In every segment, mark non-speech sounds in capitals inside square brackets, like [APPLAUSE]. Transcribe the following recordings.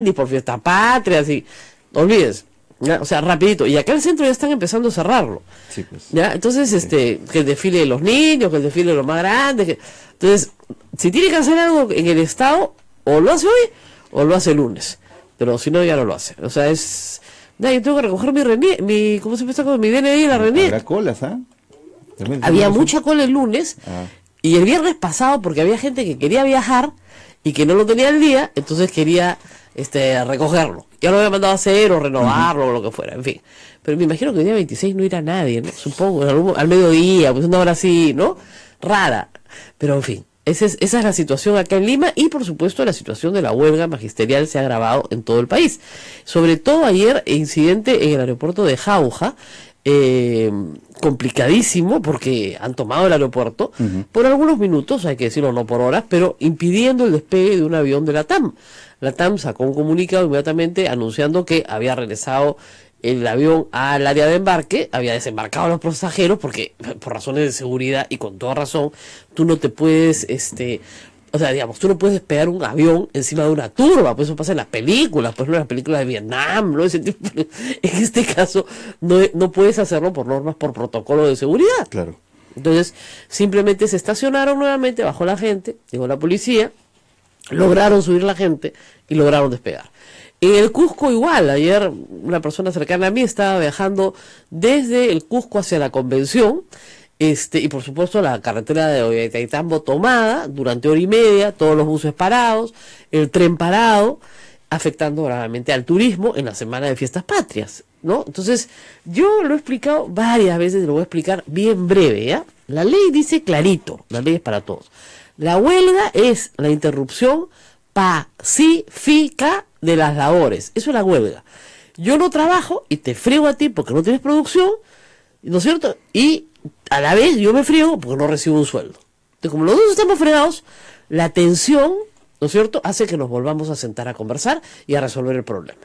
ni por fiesta patria, así. Olvides. O sea, rapidito. Y acá en el centro ya están empezando a cerrarlo. Sí, pues. ¿Ya? Entonces, este, que el desfile de los niños, que el desfile de los más grandes. Que... Entonces, si tiene que hacer algo en el Estado, o lo hace hoy, o lo hace el lunes. Pero si no, ya no lo hace. O sea, es... Ya, yo tengo que recoger mi RENIEC, mi, ¿cómo se empieza con mi DNI y la RENIEC? Habrá colas, ¿ah? Había mucha cola el lunes Ah. y el viernes pasado porque había gente que quería viajar y que no lo tenía el día, entonces quería este recogerlo. Ya lo había mandado a hacer o renovarlo o lo que fuera, en fin. Pero me imagino que el día 26 no irá nadie, ¿no? Supongo, al mediodía, pues una hora así, ¿no? Rara. Pero en fin, esa es, esa es la situación acá en Lima y por supuesto la situación de la huelga magisterial se ha agravado en todo el país. Sobre todo ayer, incidente en el aeropuerto de Jauja, eh, complicadísimo porque han tomado el aeropuerto por algunos minutos, hay que decirlo no por horas, pero impidiendo el despegue de un avión de la TAM. La TAM sacó un comunicado inmediatamente anunciando que había regresado el avión al área de embarque, había desembarcado a los pasajeros porque por razones de seguridad y con toda razón, tú no te puedes este o sea, digamos, tú no puedes despegar un avión encima de una turba, pues eso pasa en las películas, pues no en las películas de Vietnam, ¿no? Ese tipo [LAUGHS] en este caso no, no puedes hacerlo por normas, por protocolo de seguridad. Claro. Entonces, simplemente se estacionaron nuevamente, bajó la gente, llegó la policía, lograron subir la gente y lograron despegar. En el Cusco igual, ayer una persona cercana a mí estaba viajando desde el Cusco hacia la convención, este, y por supuesto la carretera de Ollantaytambo tomada durante hora y media, todos los buses parados, el tren parado, afectando gravemente al turismo en la semana de fiestas patrias, ¿no? Entonces, yo lo he explicado varias veces, lo voy a explicar bien breve, ¿ya? La ley dice clarito, la ley es para todos. La huelga es la interrupción pacífica de las labores. Eso es la huelga. Yo no trabajo y te friego a ti porque no tienes producción, ¿no es cierto? Y a la vez yo me friego porque no recibo un sueldo. Entonces, como los dos estamos fregados, la tensión, ¿no es cierto?, hace que nos volvamos a sentar a conversar y a resolver el problema.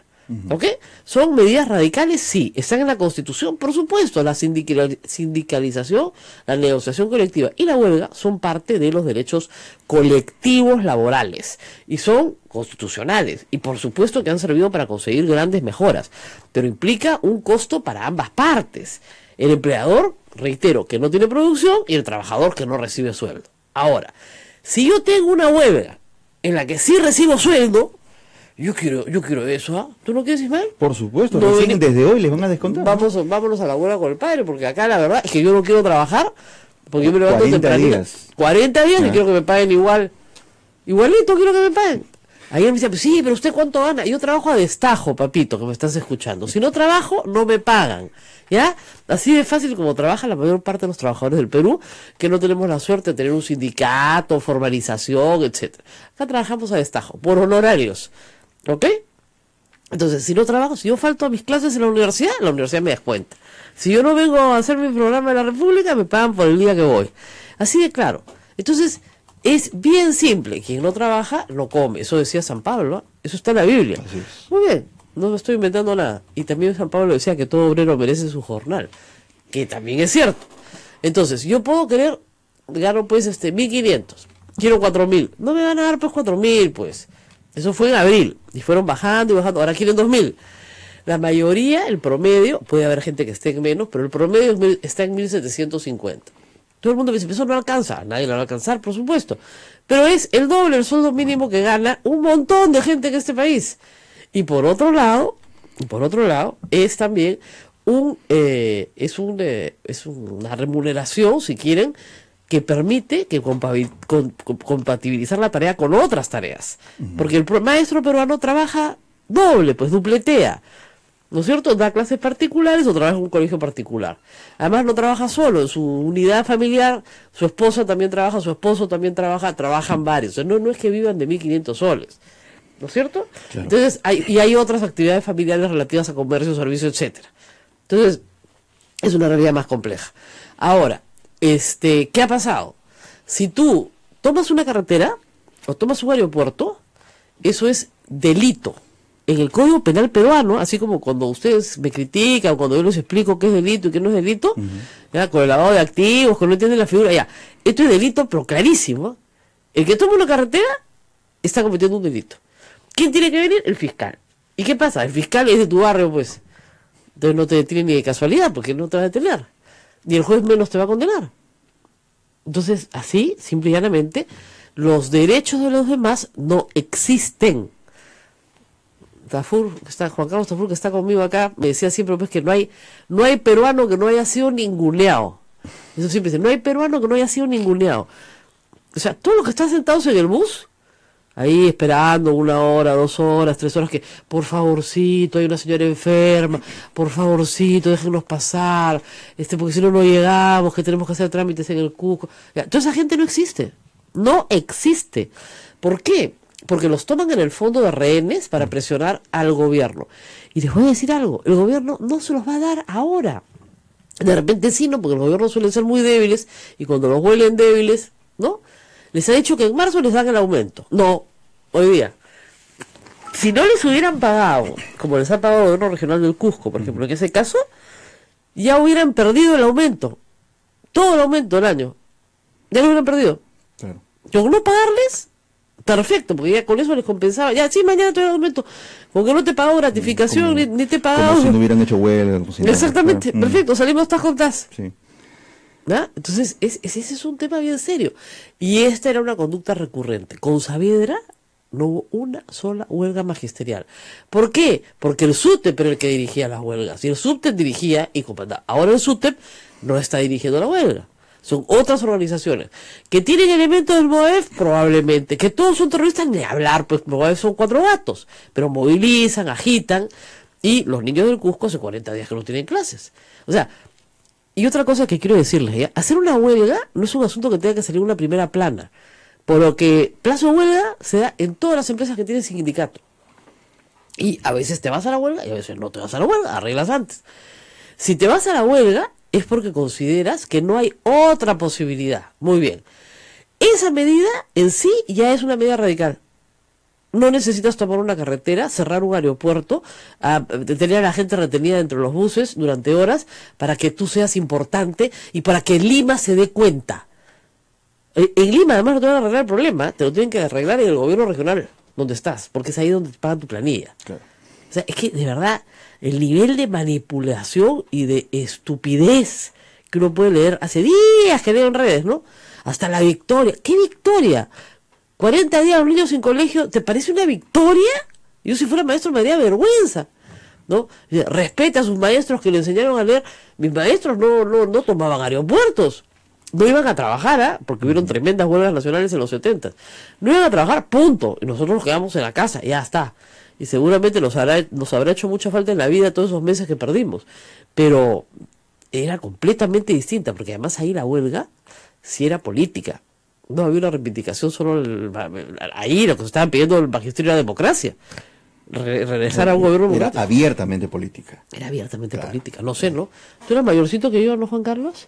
¿Ok? ¿Son medidas radicales? Sí. ¿Están en la Constitución? Por supuesto. La sindical- sindicalización, la negociación colectiva y la huelga son parte de los derechos colectivos laborales y son constitucionales. Y por supuesto que han servido para conseguir grandes mejoras. Pero implica un costo para ambas partes. El empleador, reitero, que no tiene producción y el trabajador que no recibe sueldo. Ahora, si yo tengo una huelga en la que sí recibo sueldo, yo quiero, yo quiero eso, ¿ah? ¿Tú no quieres, Ismael? Por supuesto, No, recién desde hoy les van a descontar. Vamos, vámonos a la huelga con el padre, porque acá la verdad es que yo no quiero trabajar, porque yo me levanto 40 tempranito. días. 40 días y Ah. quiero que me paguen igual. Igualito quiero que me paguen. Ayer me decía, pues sí, pero usted cuánto gana. Yo trabajo a destajo, papito, que me estás escuchando. Si no trabajo, no me pagan. ¿Ya? Así de fácil como trabaja la mayor parte de los trabajadores del Perú, que no tenemos la suerte de tener un sindicato, formalización, etcétera. Acá trabajamos a destajo, por honorarios. ¿Ok? Entonces, si no trabajo, si yo falto a mis clases en la universidad, la universidad me descuenta. Si yo no vengo a hacer mi programa de la República, me pagan por el día que voy. Así de claro. Entonces, es bien simple. Quien no trabaja, no come. Eso decía San Pablo. ¿ah? Eso está en la Biblia. Así es. Muy bien. No me estoy inventando nada. Y también San Pablo decía que todo obrero merece su jornal. Que también es cierto. Entonces, yo puedo querer, gano pues este 1500. Quiero 4000. No me van a dar pues 4000, pues. Eso fue en abril. Y fueron bajando y bajando. Ahora quieren 2000. La mayoría, el promedio, puede haber gente que esté en menos, pero el promedio está en 1750. Todo el mundo dice, eso no alcanza. Nadie lo va a alcanzar, por supuesto. Pero es el doble el sueldo mínimo que gana un montón de gente en este país. Y por otro lado, y por otro lado, es también un, eh, es un, eh, es una remuneración, si quieren, que permite que compatibilizar la tarea con otras tareas. Porque el maestro peruano trabaja doble, pues dupletea. ¿No es cierto? Da clases particulares o trabaja en un colegio particular. Además no trabaja solo, en su unidad familiar, su esposa también trabaja, su esposo también trabaja, trabajan varios. O sea, no, no es que vivan de 1.500 soles. ¿No es cierto? Claro. Entonces, hay, y hay otras actividades familiares relativas a comercio, servicio, etcétera. Entonces, es una realidad más compleja. Ahora, este, ¿qué ha pasado? Si tú tomas una carretera o tomas un aeropuerto, eso es delito. En el Código Penal peruano, así como cuando ustedes me critican, cuando yo les explico qué es delito y qué no es delito, ya, con el lavado de activos, que no entienden la figura, ya, esto es delito, pero clarísimo. El que toma una carretera está cometiendo un delito. ¿Quién tiene que venir? El fiscal. ¿Y qué pasa? El fiscal es de tu barrio, pues. Entonces no te detiene ni de casualidad, porque no te va a detener. Ni el juez menos te va a condenar. Entonces, así, simple y llanamente, los derechos de los demás no existen. Tafur, está, Juan Carlos Tafur, que está conmigo acá, me decía siempre pues que no hay, no hay peruano que no haya sido ninguneado. Eso siempre dice, no hay peruano que no haya sido ninguneado. O sea, todos los que están sentados en el bus, ahí esperando una hora, dos horas, tres horas, que por favorcito, hay una señora enferma, por favorcito, déjenos pasar, este, porque si no, no llegamos, que tenemos que hacer trámites en el cuco. Toda esa gente no existe, no existe. ¿Por qué? Porque los toman en el fondo de rehenes para presionar al gobierno. Y les voy a decir algo, el gobierno no se los va a dar ahora. De repente sí, ¿no? Porque los gobiernos suelen ser muy débiles y cuando los huelen débiles, ¿no? Les ha dicho que en marzo les dan el aumento. No, hoy día. Si no les hubieran pagado, como les ha pagado el gobierno regional del Cusco, por ejemplo, en ese caso, ya hubieran perdido el aumento. Todo el aumento del año. Ya lo hubieran perdido. Claro. Con no pagarles, perfecto, porque ya con eso les compensaba. Ya, sí, mañana te doy el aumento. Con que no te pagó gratificación, Como- ni, ni te he Como si no hubieran hecho huelga. Exactamente, claro. Mm, perfecto, salimos tas con tas. Sí. ¿Ya? Entonces, es, es- ese es un tema bien serio. Y esta era una conducta recurrente. Con Saavedra no hubo una sola huelga magisterial. ¿Por qué? Porque el SUTEP era el que dirigía las huelgas. Y el SUTEP dirigía y comandaba. Ahora el SUTEP no está dirigiendo la huelga. Son otras organizaciones. ¿Que tienen elementos del MOEF? Probablemente. ¿Que todos son terroristas? Ni hablar, pues MOEF son cuatro gatos. Pero movilizan, agitan. Y los niños del Cusco hace 40 días que no tienen clases. O sea, y otra cosa que quiero decirles, ¿ya? hacer una huelga no es un asunto que tenga que salir una primera plana, por lo que plazo de huelga se da en todas las empresas que tienen sindicato. Y a veces te vas a la huelga y a veces no te vas a la huelga, arreglas antes. Si te vas a la huelga es porque consideras que no hay otra posibilidad. Muy bien. Esa medida en sí ya es una medida radical. No necesitas tomar una carretera, cerrar un aeropuerto, a- tener a la gente retenida dentro de los buses durante horas para que tú seas importante y para que Lima se dé cuenta. Eh, En Lima además no te van a arreglar el problema, te lo tienen que arreglar en el gobierno regional donde estás, porque es ahí donde te pagan tu planilla. Claro. O sea, es que de verdad, el nivel de manipulación y de estupidez que uno puede leer hace días que leo en redes, ¿no? Hasta la victoria. ¿Qué victoria? 40 días los niños sin colegio, ¿te parece una victoria? Yo si fuera maestro me daría vergüenza, ¿no? Respeta a sus maestros que le enseñaron a leer. Mis maestros no, no, no tomaban aeropuertos. No iban a trabajar, ¿ah? porque hubieron tremendas huelgas nacionales en los 70. No iban a trabajar, punto. Y nosotros nos quedamos en la casa, ya está. Y seguramente nos habrá, nos habrá hecho mucha falta en la vida todos esos meses que perdimos. Pero era completamente distinta, porque además ahí la huelga sí era política. No había una reivindicación solo el- ahí, lo que se estaban pidiendo el magisterio era democracia. Re- regresar a un gobierno Era democrático. abiertamente política. Era abiertamente Claro. política, no sé, ¿no? ¿Tú eras mayorcito que yo, no, Juan Carlos?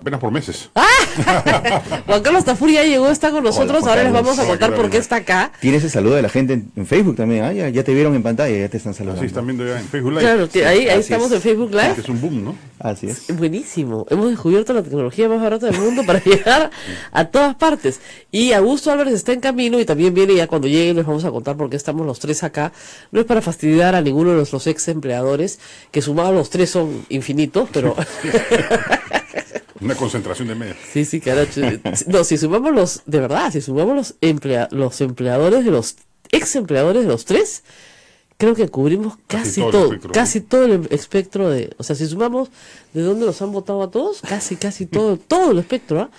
Apenas por meses. [LAUGHS] Juan Carlos Tafur ya llegó, está con nosotros, ahora les vamos a contar ¿qué por qué está acá. Tienes el saludo de la gente en, en Facebook también. Ah, ya, ya te vieron en pantalla, ya te están saludando. Así están viendo ya en Facebook Live. Claro, ahí, ahí estamos es. en Facebook Live. es un boom, ¿no? Así es. Buenísimo. Hemos descubierto la tecnología más barata del mundo para [LAUGHS] llegar a todas partes. Y Augusto Álvarez está en camino y también viene ya cuando llegue les vamos a contar por qué estamos los tres acá. No es para fastidiar a ninguno de nuestros ex empleadores, que sumados los tres son infinitos, pero [LAUGHS] Una concentración de medios. sí, sí. No, si sumamos los, de verdad, si sumamos los, emplea, los empleadores de los ex empleadores de los tres, creo que cubrimos casi, Casi todo el todo, espectro, casi todo el espectro de, o sea, si sumamos de dónde los han votado a todos, casi, casi todo, [LAUGHS] todo el espectro, ¿ah?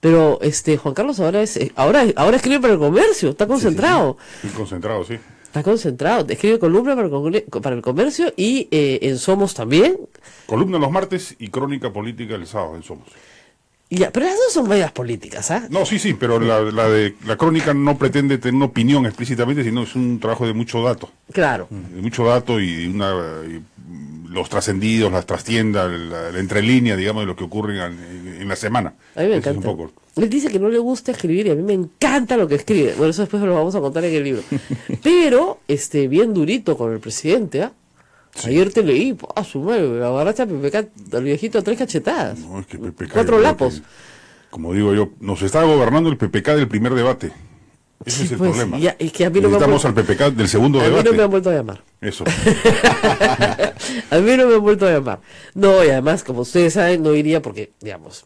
Pero este Juan Carlos ahora es, eh, ahora, ahora escribe para el comercio, está concentrado, Estoy concentrado, sí. Está concentrado, escribe columna para el, comercio y eh, en Somos también, Columna los martes y crónica política el sábado en Somos. ya, pero las dos son medias políticas, ¿ah? No, sí, sí, pero la, la de la crónica no pretende tener una opinión explícitamente, sino es un trabajo de mucho dato. Claro. De mucho dato y una y, mm, los trascendidos, las trastiendas, la, la entrelínea, digamos, de lo que ocurre en, la semana. A mí me encanta. un poco. Él dice que no le gusta escribir y a mí me encanta lo que escribe. Bueno, eso después lo vamos a contar en el libro. [LAUGHS] Pero, este, bien durito con el presidente, ¿ah? Ayer te leí, a su madre, agarraste a PPK, al viejito a tres cachetadas. No, es que PPK, Cuatro lapos. que, como digo yo, nos está gobernando el PPK del primer debate. Ese es el pues, problema. ya, es que a mí no me Necesitamos al PPK del segundo A mí debate. no me han vuelto a llamar. Eso. [LAUGHS] a mí no me han vuelto a llamar. No, y además, como ustedes saben, no iría porque, digamos,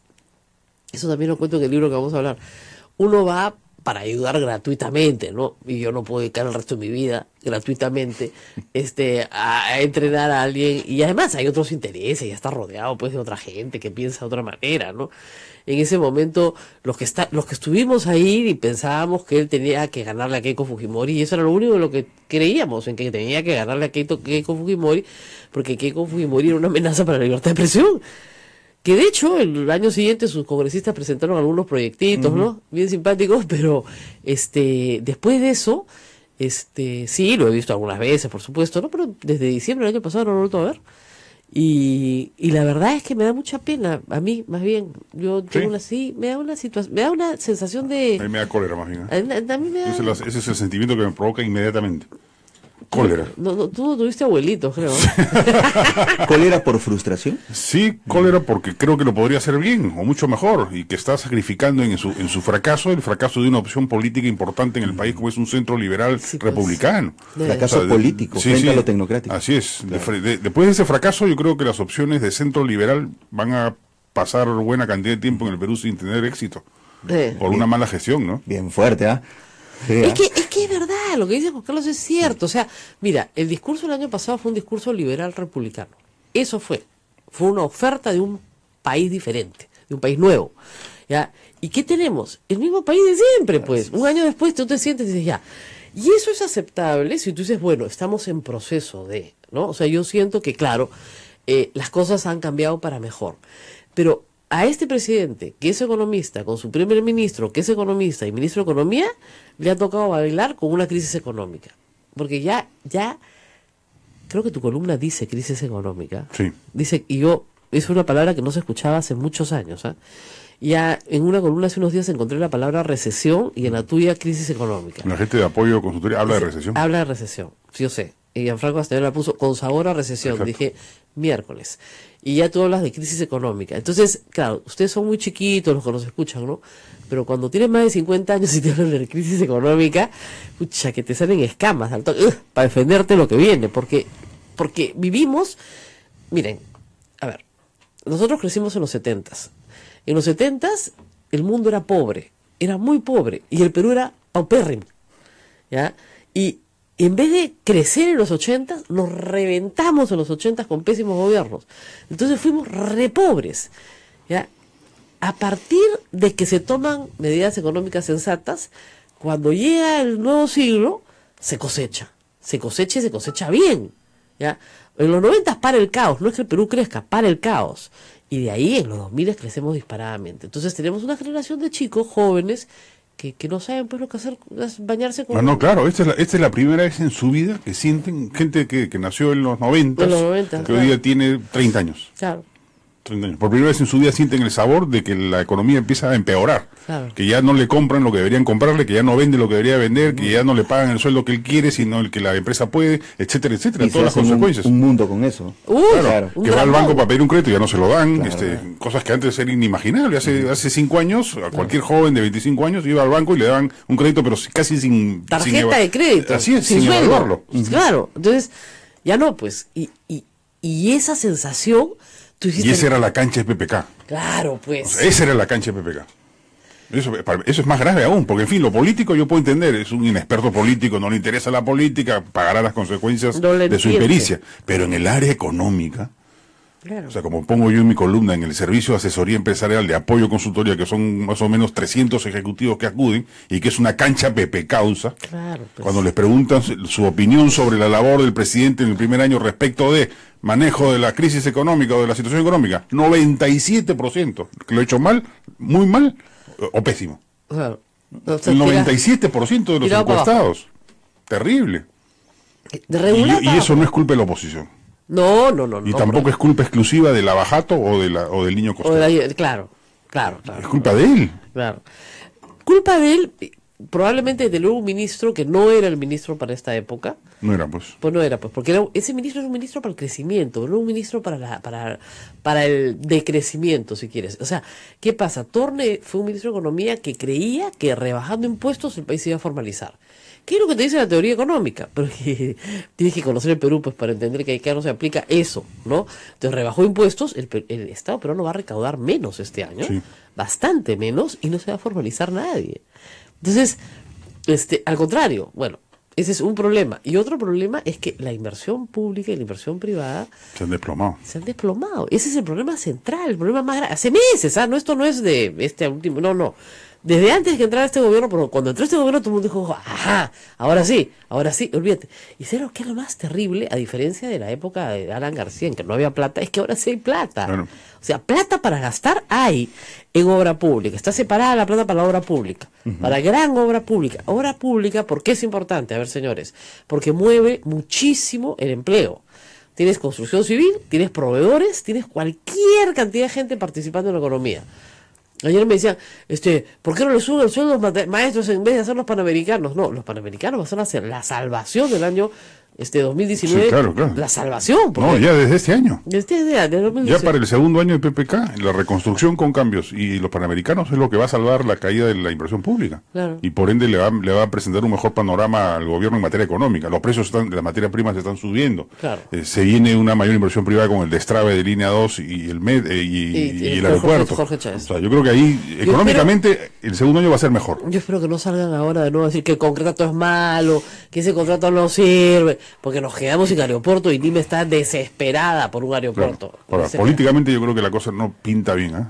eso también lo cuento en el libro que vamos a hablar. Uno va para ayudar gratuitamente, ¿no? Y yo no puedo dedicar el resto de mi vida gratuitamente [LAUGHS] este, a, a entrenar a alguien. Y además hay otros intereses, ya está rodeado pues de otra gente que piensa de otra manera, ¿no? En ese momento, los que está, los que estuvimos ahí y pensábamos que él tenía que ganarle a Keiko Fujimori, y eso era lo único en lo que creíamos, en que tenía que ganarle a Keiko, Keiko Fujimori, porque Keiko Fujimori era una amenaza para la libertad de expresión. Que de hecho, el año siguiente sus congresistas presentaron algunos proyectitos, ¿no? Bien simpáticos, [LAUGHS] pero este después de eso, este sí, lo he visto algunas veces, por supuesto, ¿no? Pero desde diciembre del año pasado no lo he vuelto a ver. Y, y la verdad es que me da mucha pena, a mí más bien, yo tengo ¿Sí? una sí, me da una situación, me da una sensación A mí de... me da cólera más bien. ¿eh? A, a mí me da... Ese es el sentimiento que me provoca inmediatamente. Cólera. No, no, tú no tuviste abuelitos, creo. [LAUGHS] ¿Cólera por frustración? Sí, cólera porque creo que lo podría hacer bien o mucho mejor y que está sacrificando en su, en su fracaso el fracaso de una opción política importante en el país como es un centro liberal Sí, pues. republicano. Fracaso político sí, frente sí. a lo tecnocrático. Así es. De fre- de- después de ese fracaso, yo creo que las opciones de centro liberal van a pasar buena cantidad de tiempo en el Perú sin tener éxito. Por una mala gestión, ¿no? Bien fuerte, ¿ah? Es ¿ah? que, es que es verdad, lo que dice Juan Carlos es cierto. O sea, mira, el discurso del año pasado fue un discurso liberal republicano. Eso fue. Fue una oferta de un país diferente, de un país nuevo. ¿ya? ¿Y qué tenemos? El mismo país de siempre, pues. Un año después tú te sientes y dices, ya. Y eso es aceptable si tú dices, bueno, estamos en proceso de, ¿no? O sea, yo siento que, claro, eh, las cosas han cambiado para mejor. Pero a este presidente, que es economista, con su primer ministro, que es economista y ministro de Economía, le ha tocado bailar con una crisis económica. Porque ya, ya, creo que tu columna dice crisis económica. Sí. Dice, y yo, es una palabra que no se escuchaba hace muchos años. ¿ah? Ya en una columna hace unos días encontré la palabra recesión y en la tuya crisis económica. La gente de apoyo consultoría habla de recesión. Habla de recesión, sí, yo sé. Y Gianfranco Castellano la puso con sabor a recesión. Exacto. Dije, miércoles. Y ya tú hablas de crisis económica. Entonces, claro, ustedes son muy chiquitos los que nos escuchan, ¿no? Pero cuando tienes más de 50 años y te hablan de crisis económica, pucha, que te salen escamas al toque, para defenderte lo que viene. Porque, porque vivimos, miren, a ver, nosotros crecimos en los 70s. En los 70s el mundo era pobre, era muy pobre, y el Perú era paupérrimo. ¿ya? Y en vez de crecer en los 80, nos reventamos en los 80 con pésimos gobiernos. Entonces fuimos re pobres. ¿ya? A partir de que se toman medidas económicas sensatas, cuando llega el nuevo siglo, se cosecha. Se cosecha y se cosecha bien. ¿ya? En los 90 para el caos, no es que el Perú crezca, para el caos. Y de ahí en los 2000 crecemos disparadamente. Entonces tenemos una generación de chicos jóvenes que, que no saben pues lo que hacer, es bañarse con... No, no, claro, esta es, la, esta es la primera vez en su vida que sienten gente que, que nació en los 90, En los 90, que hoy día tiene 30 años. Claro. 30 años. Por primera vez en su vida sienten el sabor de que la economía empieza a empeorar. Claro. Que ya no le compran lo que deberían comprarle, que ya no vende lo que debería vender, que ya no le pagan el sueldo que él quiere, sino el que la empresa puede, etcétera, etcétera. Y todas las un- consecuencias. Un, mundo con eso. Uy, Claro. que va al banco para pedir un crédito y ya no se lo dan, Claro, este, claro. cosas que antes eran inimaginables. Hace, hace cinco años, a cualquier joven de 25 años iba al banco y le daban un crédito, pero casi sin... Tarjeta de crédito. Así es, sin sin, sueldo. evaluarlo. Claro. Entonces, ya no, pues. Y, y, y esa sensación, tú. Y esa era la cancha de PPK. Claro, O pues. sea, esa era la cancha de PPK. Eso, eso es más grave aún, porque en fin, lo político yo puedo entender, es un inexperto político, no le interesa la política, pagará las consecuencias No de su impericia. Pero en el área económica, Claro. o sea, como pongo yo en mi columna, en el servicio de asesoría empresarial de apoyo consultoría, que son más o menos 300 ejecutivos que acuden, y que es una cancha PP causa, Claro, pues. cuando les preguntan su opinión sobre la labor del presidente en el primer año respecto de manejo de la crisis económica o de la situación económica, 97%, que lo he hecho mal, muy mal o pésimo. Claro. El tira- 97% de los encuestados. Terrible. de Y, eso no es culpa de la oposición. No, no, no. Y no, tampoco bro. es culpa exclusiva del abajato o, de la, o del niño O costero. de la- claro, claro, claro. Es culpa de él. Claro. Culpa de él, probablemente de tener un ministro que no era el ministro para esta época. No era, pues. Pues no era, pues, porque era- ese ministro es un ministro para el crecimiento, no un ministro para, la, para, para el decrecimiento, si quieres. O sea, ¿qué pasa? Torne fue un ministro de Economía que creía que rebajando impuestos el país se iba a formalizar. ¿Qué es lo que te dice la teoría económica? [LAUGHS] Pero tienes que conocer el Perú pues para entender que acá no se aplica eso, ¿no? Entonces rebajó impuestos, el, el Estado peruano va a recaudar menos este año, Sí. bastante menos, y no se va a formalizar nadie. Entonces, este, al contrario, bueno, ese es un problema. Y otro problema es que la inversión pública y la inversión privada Se han desplomado. se han desplomado. Ese es el problema central, el problema más grande. Hace meses, ¿ah? No, esto no es de este último, no, no. Desde antes que entrara este gobierno, pero cuando entró este gobierno todo el mundo dijo, ajá, ahora sí, ahora sí, olvídate. Y sé lo que es lo más terrible, a diferencia de la época de Alan García, en que no había plata, es que ahora sí hay plata. O sea, plata para gastar hay en obra pública. Está separada la plata para la obra pública. Para gran obra pública. Obra pública, ¿por qué es importante? A ver, señores. Porque mueve muchísimo el empleo. Tienes construcción civil, tienes proveedores, tienes cualquier cantidad de gente participando en la economía. Ayer me decían, este, ¿por qué no le suben el sueldo a los maestros en vez de hacer los panamericanos? No, los panamericanos van a ser la salvación del año este 2019. Sí, claro, claro. La salvación. No, ya desde este año. Desde, desde, desde 2019. Ya para el segundo año de PPK, la reconstrucción con cambios y los panamericanos es lo que va a salvar la caída de la inversión pública. Claro. Y por ende le va, le va a presentar un mejor panorama al gobierno en materia económica. Los precios están, de las materias primas se están subiendo. Eh, se viene una mayor inversión privada con el destrave de línea 2 y el MED eh, y, Y- y y el aeropuerto. Jorge. O sea, yo creo que ahí económicamente el segundo año va a ser mejor. Yo espero que no salgan ahora de nuevo a decir que el contrato es malo, que ese contrato no sirve, porque nos quedamos sin aeropuerto y Lima está desesperada por un Claro. aeropuerto. Ahora, políticamente yo creo que la cosa no pinta bien. ¿eh?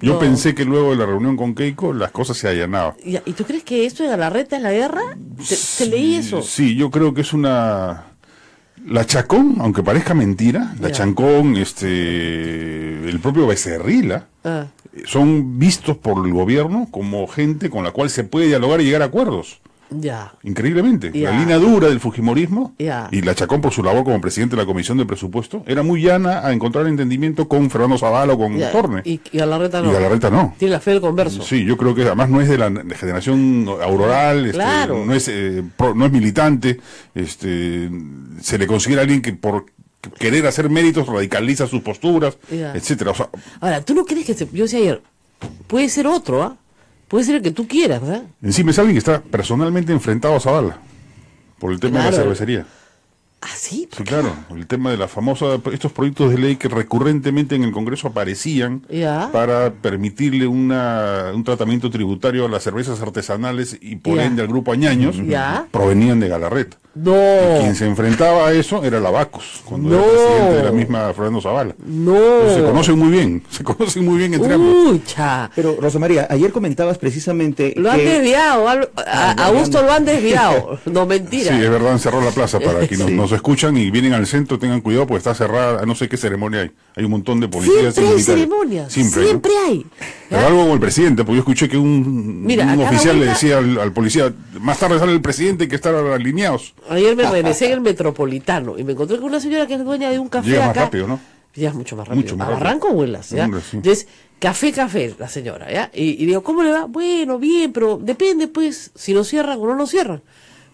Yo No. pensé que luego de la reunión con Keiko las cosas se allanaban. ¿Y tú crees que esto de Galarreta es la guerra? ¿Te, te leí eso? Sí, yo creo que es una... La Chacón, aunque parezca mentira, la Ya. Chacón, este, el propio Becerrila, Ah, son vistos por el gobierno como gente con la cual se puede dialogar y llegar a acuerdos. Ya. Increíblemente. Ya. La línea dura del Fujimorismo Ya. y la Chacón por su labor como presidente de la Comisión de Presupuesto era muy llana a encontrar entendimiento con Fernando Zavala o con ya. Torne. Y, no. Y Galarreta no. Tiene la fe del converso. Sí, yo creo que además no es de la generación auroral, este, no es eh, pro- no es militante, este, se le considera alguien que por querer hacer méritos radicaliza sus posturas, etcétera. O sea, Ahora, ¿tú no crees que se- yo decía ayer, puede ser otro, ¿ah? Puede ser el que tú quieras, ¿verdad? encima es alguien que está personalmente enfrentado a Zavala por el tema de la cervecería. Ah, sí. Sí, claro, el tema de la famosa, estos proyectos de ley que recurrentemente en el Congreso aparecían para permitirle una, un tratamiento tributario a las cervezas artesanales y por ende al grupo Añaños, provenían de Galarreta. No. Quien se enfrentaba a eso era Lavacos, cuando No. era presidente de la misma Fernando Zavala. No. Se conocen muy bien, se conocen muy bien entre ambos. Uy, cha. Pero, Rosa María, ayer comentabas precisamente Lo han que... desviado, a, Ah, a Augusto lo han desviado. [LAUGHS] No, mentira. Sí, es verdad, han cerrado la plaza para quienes [LAUGHS] Sí. nos escuchan y vienen al centro, tengan cuidado porque está cerrada, no sé qué ceremonia hay. Hay un montón de policías Siempre hay ceremonias. Siempre, Siempre, ¿no? hay. Pero algo como el presidente, porque yo escuché que un, Mira, oficial le decía al, al policía, más tarde sale el presidente, hay que estar alineados. Ayer me [LAUGHS] regresé en el metropolitano y me encontré con una señora que es dueña de un café Llega más rápido, ¿no? Ya es mucho más rápido. Mucho más a rápido. Barranco vuelas, ¿ya? Hombre, sí. Entonces, café, café, la señora, ¿ya? Y, y digo, ¿cómo le va? Bueno, bien, pero depende, pues, si lo cierran o no lo cierran.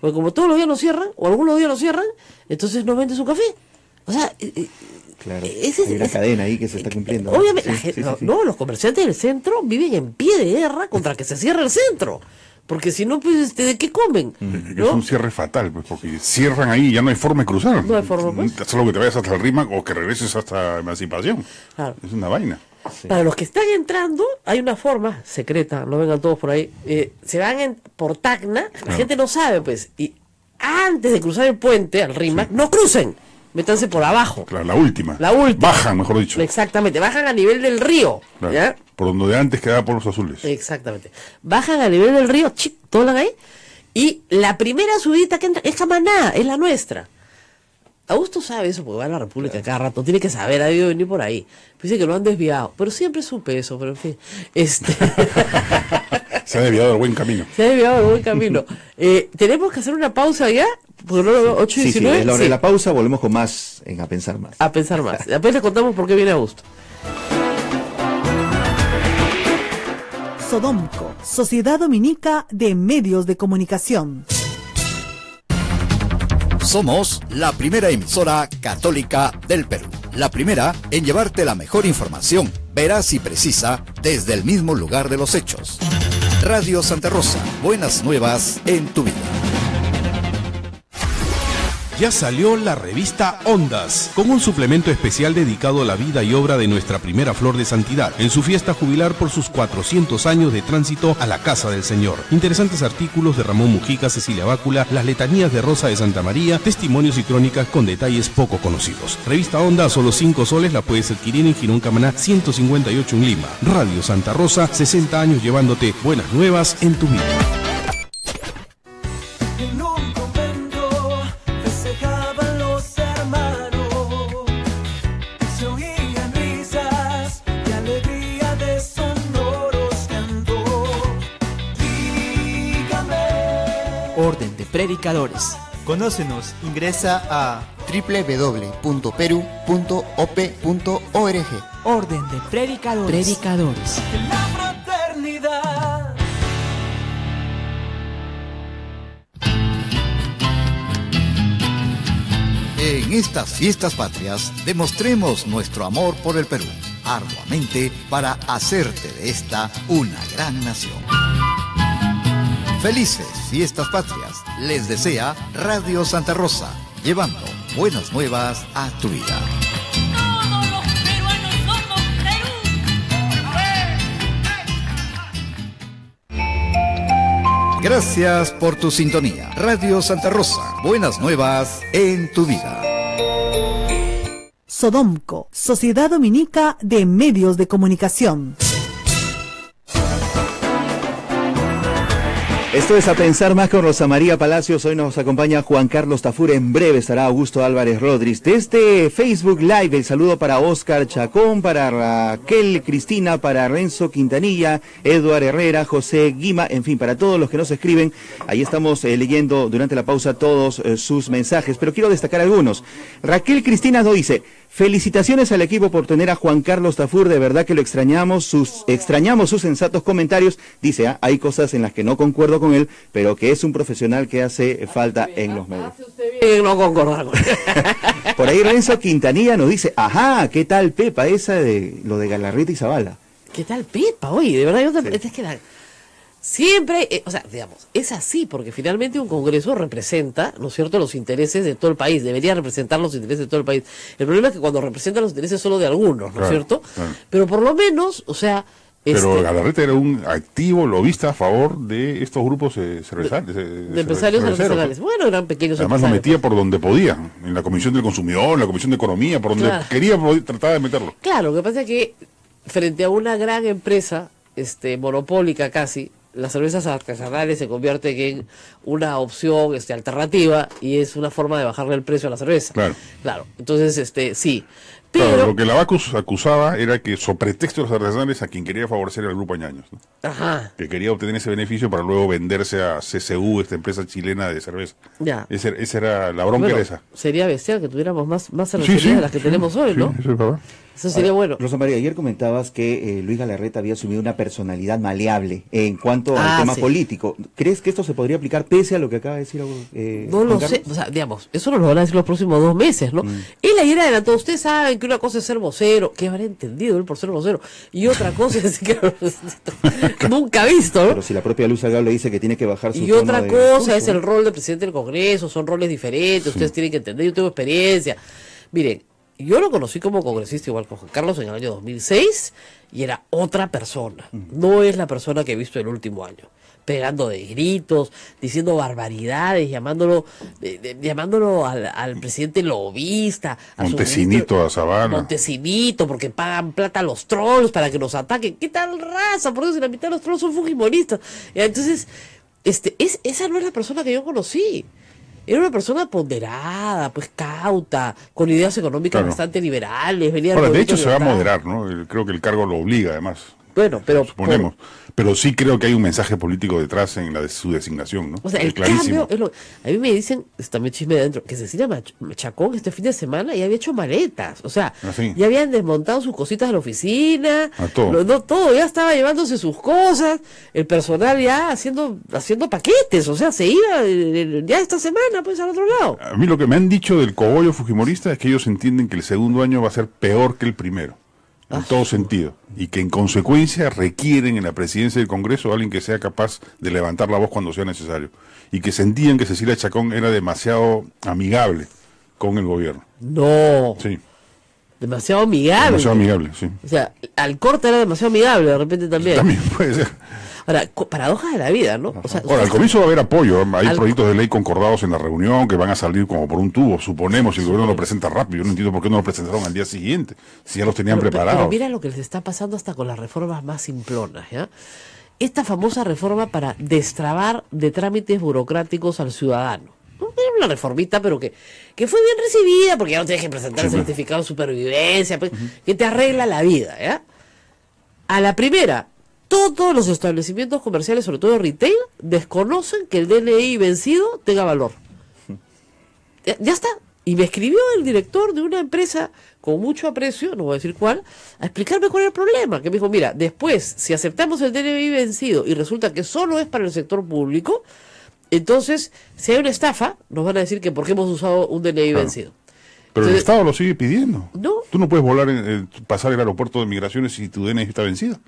Porque como todos los días lo cierran, o algunos días lo cierran, entonces no vende su café. O sea, eh, eh, Claro, ese- hay una ese- cadena ahí que se está cumpliendo. ¿no? Obviamente, Sí, la gente- sí, sí, no, sí. no, los comerciantes del centro viven en pie de guerra contra que se cierre el centro. Porque si no, pues, este, ¿de qué comen? ¿No? Es un cierre fatal, pues, porque cierran ahí y ya no hay forma de cruzar. No hay forma, pues. Solo que te vayas hasta el RIMAC o que regreses hasta Emancipación. Claro. Es una vaina. Para los que están entrando, hay una forma secreta, no vengan todos por ahí. eh, se van en, por Tacna, la gente no sabe, pues. Y antes de cruzar el puente al RIMAC, no crucen, métanse por abajo. Claro, la última. La última. Bajan, mejor dicho. Exactamente, bajan a nivel del río. Claro, ¿ya? Por donde antes quedaba por los azules. Exactamente. Bajan a nivel del río, chic, doblan ahí. Y la primera subida que entra es Camaná, es la nuestra. Augusto sabe eso porque va a la República cada rato, tiene que saber, ha debido venir por ahí. Dice que lo han desviado, pero siempre supe eso, pero en fin. Este, [LAUGHS] Se ha desviado del buen camino. se ha desviado de buen camino. [LAUGHS] Eh, Tenemos que hacer una pausa ya, porque no lo veo, 8 y Sí, sí, 19. es la hora Sí, de la pausa, volvemos con más en A Pensar Más. a pensar más. Después les contamos por qué viene Augusto. Sodomco, Sociedad Dominica de Medios de Comunicación. Somos la primera emisora católica del Perú. La primera en llevarte la mejor información, veraz y precisa, desde el mismo lugar de los hechos. Radio Santa Rosa, buenas nuevas en tu vida. Ya salió la revista Ondas, con un suplemento especial dedicado a la vida y obra de nuestra primera flor de santidad, en su fiesta jubilar por sus 400 años de tránsito a la Casa del Señor. Interesantes artículos de Ramón Mujica, Cecilia Bácula, las letanías de Rosa de Santa María, testimonios y crónicas con detalles poco conocidos. Revista Onda solo 5 soles la puedes adquirir en Girón Camaná 158 en Lima. Radio Santa Rosa, 60 años llevándote buenas nuevas en tu vida. Predicadores. Conócenos, ingresa a www.peru.op.org. Orden de Predicadores. Predicadores. la fraternidad. En estas fiestas patrias demostremos nuestro amor por el Perú, arduamente para hacerte de esta una gran nación. Felices fiestas patrias, les desea Radio Santa Rosa, llevando buenas nuevas a tu vida. Gracias por tu sintonía. Radio Santa Rosa, buenas nuevas en tu vida. Sodomco, Sociedad Dominica de Medios de Comunicación. Esto es A Pensar Más con Rosa María Palacios. Hoy nos acompaña Juan Carlos Tafur. En breve estará Augusto Álvarez Rodríguez. Desde Facebook Live, el saludo para Oscar Chacón, para Raquel Cristina, para Renzo Quintanilla, Eduard Herrera, José Guima, en fin, para todos los que nos escriben. Ahí estamos eh, leyendo durante la pausa todos eh, sus mensajes, pero quiero destacar algunos. Raquel Cristina nos dice, Felicitaciones al equipo por tener a Juan Carlos Tafur, de verdad que lo extrañamos, sus, extrañamos sus sensatos comentarios. Dice, ah, hay cosas en las que no concuerdo con él, pero que es un profesional que hace falta en los medios. No concordar con [LAUGHS] Por ahí Renzo Quintanilla nos dice, ajá, ¿qué tal Pepa? Esa de lo de Galarrita y Zavala. ¿Qué tal Pepa? Oye, de verdad, yo te- es que la- siempre, eh, o sea, digamos, es así, porque finalmente un Congreso representa, ¿no es cierto?, los intereses de todo el país, debería representar los intereses de todo el país. El problema es que cuando representa los intereses solo de algunos, ¿no es Claro, cierto? claro. Pero por lo menos, o sea, Pero este, Galarreta era un activo lobista a favor de estos grupos eh, cervezales. de empresarios cerveceros. ¿no? Bueno, eran pequeños Además lo metía por donde podía, en la Comisión del Consumidor, en la Comisión de Economía, por donde Claro. quería, trataba de meterlo. Claro, lo que pasa es que frente a una gran empresa, este, monopólica casi, las cervezas artesanales se convierten en una opción este, alternativa y es una forma de bajarle el precio a la cerveza. Claro. Claro, entonces, este, sí. Claro, Pero, lo que la Bacus acusaba era que, sobre pretexto de los artesanales, a quien quería favorecer era el Grupo Añaños, ¿no? ajá, que quería obtener ese beneficio para luego venderse a CCU, esta empresa chilena de cerveza. ya. Esa, esa era la bronca Bueno, esa. sería bestial que tuviéramos más, más cervecerías sí, de las que sí, tenemos hoy, ¿no? eso es verdad. Eso sería bueno. Rosa María, ayer comentabas que eh, Luis Galarreta había asumido una personalidad maleable en cuanto Ah, al tema sí. político. ¿Crees que esto se podría aplicar pese a lo que acaba de decir eh, No lo Carlos? sé, o sea, digamos, eso nos lo van a decir los próximos dos meses, ¿no? Él ayer adelantó, ustedes saben que una cosa es ser vocero, que habrá entendido él por ser vocero, y otra cosa es que nunca visto, ¿no? Pero si la propia Luz Salgado le dice que tiene que bajar su Y otra cosa es el rol del presidente del Congreso, son roles diferentes, ustedes tienen que entender, yo tengo experiencia. Miren, yo lo conocí como congresista igual con Juan Carlos en el año 2006 y era otra persona, no es la persona que he visto el último año pegando de gritos, diciendo barbaridades, llamándolo, llamándolo al, al presidente lobista, a su Montesinito, ministro- a Zavala. Montesinito, porque pagan plata a los trolls para que nos ataquen. ¿Qué tal raza? Por eso si la mitad de los trolls son fujimoristas. Entonces, este, es, esa no es la persona que yo conocí. Era una persona ponderada, pues cauta, con ideas económicas Claro. bastante liberales. Venía Ahora, de hecho, se va a moderar, ¿no? Creo que el cargo lo obliga, además. Bueno, pero... Suponemos. Pero sí creo que hay un mensaje político detrás en la de su designación, ¿no? O sea, Es el clarísimo. cambio es lo... A mí me dicen, también chisme de adentro, que Cecilia Chacón este fin de semana ya había hecho maletas. O sea, Ah, ya habían desmontado sus cositas de la oficina. A todo. Lo- no, todo, ya estaba llevándose sus cosas. El personal ya haciendo haciendo paquetes. O sea, se iba eh, eh, ya esta semana, pues, al otro lado. A mí lo que me han dicho del cogollo fujimorista es que ellos entienden que el segundo año va a ser peor que el primero, en Ah, todo sentido, y que en consecuencia requieren en la presidencia del Congreso a alguien que sea capaz de levantar la voz cuando sea necesario, y que sentían que Cecilia Chacón era demasiado amigable con el gobierno. No, Sí, demasiado amigable. demasiado amigable, sí. O sea, al corte era demasiado amigable de repente también. También puede ser. Ahora, paradojas de la vida, ¿no? O sea, Ahora, al comienzo va a haber apoyo. Hay Al- proyectos de ley concordados en la reunión que van a salir como por un tubo, suponemos, si el gobierno lo presenta rápido. Yo no entiendo por qué no lo presentaron al día siguiente, si ya los tenían Pero- preparados. Pero mira lo que les está pasando hasta con las reformas más simplonas, ¿ya? Esta famosa reforma para destrabar de trámites burocráticos al ciudadano. una reformita, pero que, que fue bien recibida, porque ya no tienes que presentar Sí, pues. certificado de supervivencia, pues, que te arregla la vida, ¿ya? A la primera, todos los establecimientos comerciales, sobre todo retail, desconocen que el DNI vencido tenga valor. Ya, ya está. Y me escribió el director de una empresa con mucho aprecio, no voy a decir cuál, a explicarme cuál era el problema. Que me dijo, mira, después, si aceptamos el DNI vencido y resulta que solo es para el sector público, entonces, si hay una estafa, nos van a decir que por qué hemos usado un DNI Claro. vencido. Pero el Estado lo sigue pidiendo. No. Tú no puedes volar, en- eh, pasar el aeropuerto de migraciones si tu DNI está vencido.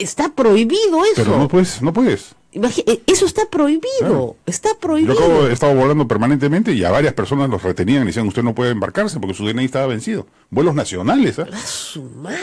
Está prohibido eso. Pero no puedes, no puedes. Eh, eso está prohibido. Claro. Está Yo prohibido. acabo, he estado volando permanentemente y a varias personas los retenían y decían, usted no puede embarcarse porque su DNI estaba vencido. Vuelos nacionales, ¿ah?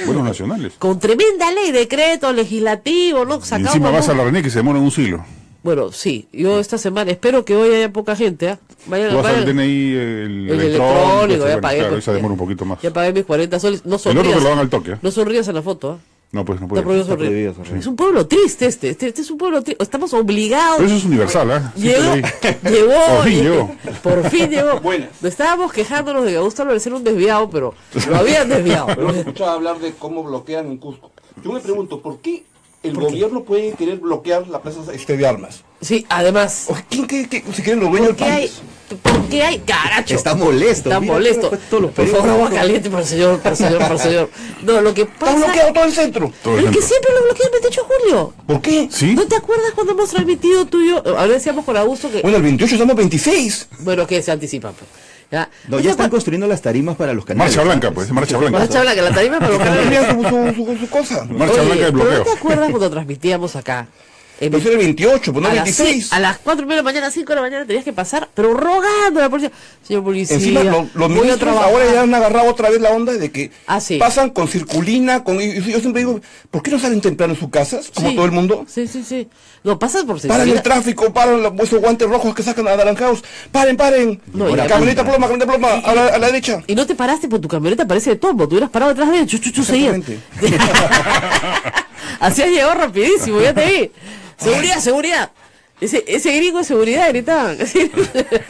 Vuelos nacionales. Con tremenda ley, decreto legislativo, ¿no? Y encima vas a la RENIE que se demora un siglo. Bueno, sí, yo esta semana espero que hoy haya poca gente, ¿ah? Vayan, Tú vas al vayan. DNI, el, El electrónico, ya pagué. claro, esa demora ya- un poquito más. Ya pagué mis 40 soles. No El otro sonrías. te lo dan al toque. ¿eh? No sonrías en la foto, ¿ah? No, pues no puede. sonreír. Es un pueblo triste este. Este, este es un pueblo triste. Estamos obligados. Pero eso es universal, ¿ah? Sí te [LAUGHS] Llegó, llegó, Por fin llegó. Por fin llegó. Buenas. Nos estábamos quejándonos de que Augusto Álvarez era un desviado, pero lo habían desviado. Pero he escuchado hablar de cómo bloquean en Cusco. Yo me pregunto, ¿por qué el gobierno puede querer bloquear la plaza este, de armas? Sí, además. ¿Quién qué, qué- si quieren los dueños ¿Por del qué hay? país? ¿Por qué hay? Caracho. Está molesto. Está mira, molesto. Por favor, agua caliente para el señor, para el señor, para el señor. No, lo que Está pasa. bloqueado todo el centro. Todo el que siempre lo bloquean el 28 de julio. ¿Por qué? ¿Sí? ¿No te acuerdas cuando hemos transmitido tú y yo? Ahora decíamos con Augusto que. Bueno, el 28 estamos 26. Bueno, que se anticipan. pues. Ya, No, ¿No ya están construyendo las tarimas para los canales. Marcha Blanca, pues, marcha blanca. Marcha Blanca, la tarima para los canales. Su, su, su- cosa. Marcha Oye, Blanca de pero ¿no bloqueo. te acuerdas cuando transmitíamos acá? En- Pero es el 28, pues no a, el las, 26. ci- a las 4 de la mañana, 5 de la mañana tenías que pasar, pero rogando a la policía. Señor policía, Encima lo- los ministros ahora ya han agarrado otra vez la onda de que Ah, sí. pasan con circulina, con y- y yo siempre digo, ¿por qué no salen temprano en sus casas? Como Sí. todo el mundo. Sí, sí, sí. No, pasas por Paran el tráfico, paran los, esos guantes rojos que sacan anaranjados. Paren, paren. No, camioneta punta. ploma, camioneta ploma, a la, a la derecha. Y no te paraste por tu camioneta, parece de tombo. Tú hubieras parado detrás de él. Chu, chu, chu, seguías. Exactamente. [LAUGHS] Así has llegado rapidísimo, ya te vi. [LAUGHS] Seguridad, seguridad. Ese, ese gringo de seguridad gritaban. [LAUGHS]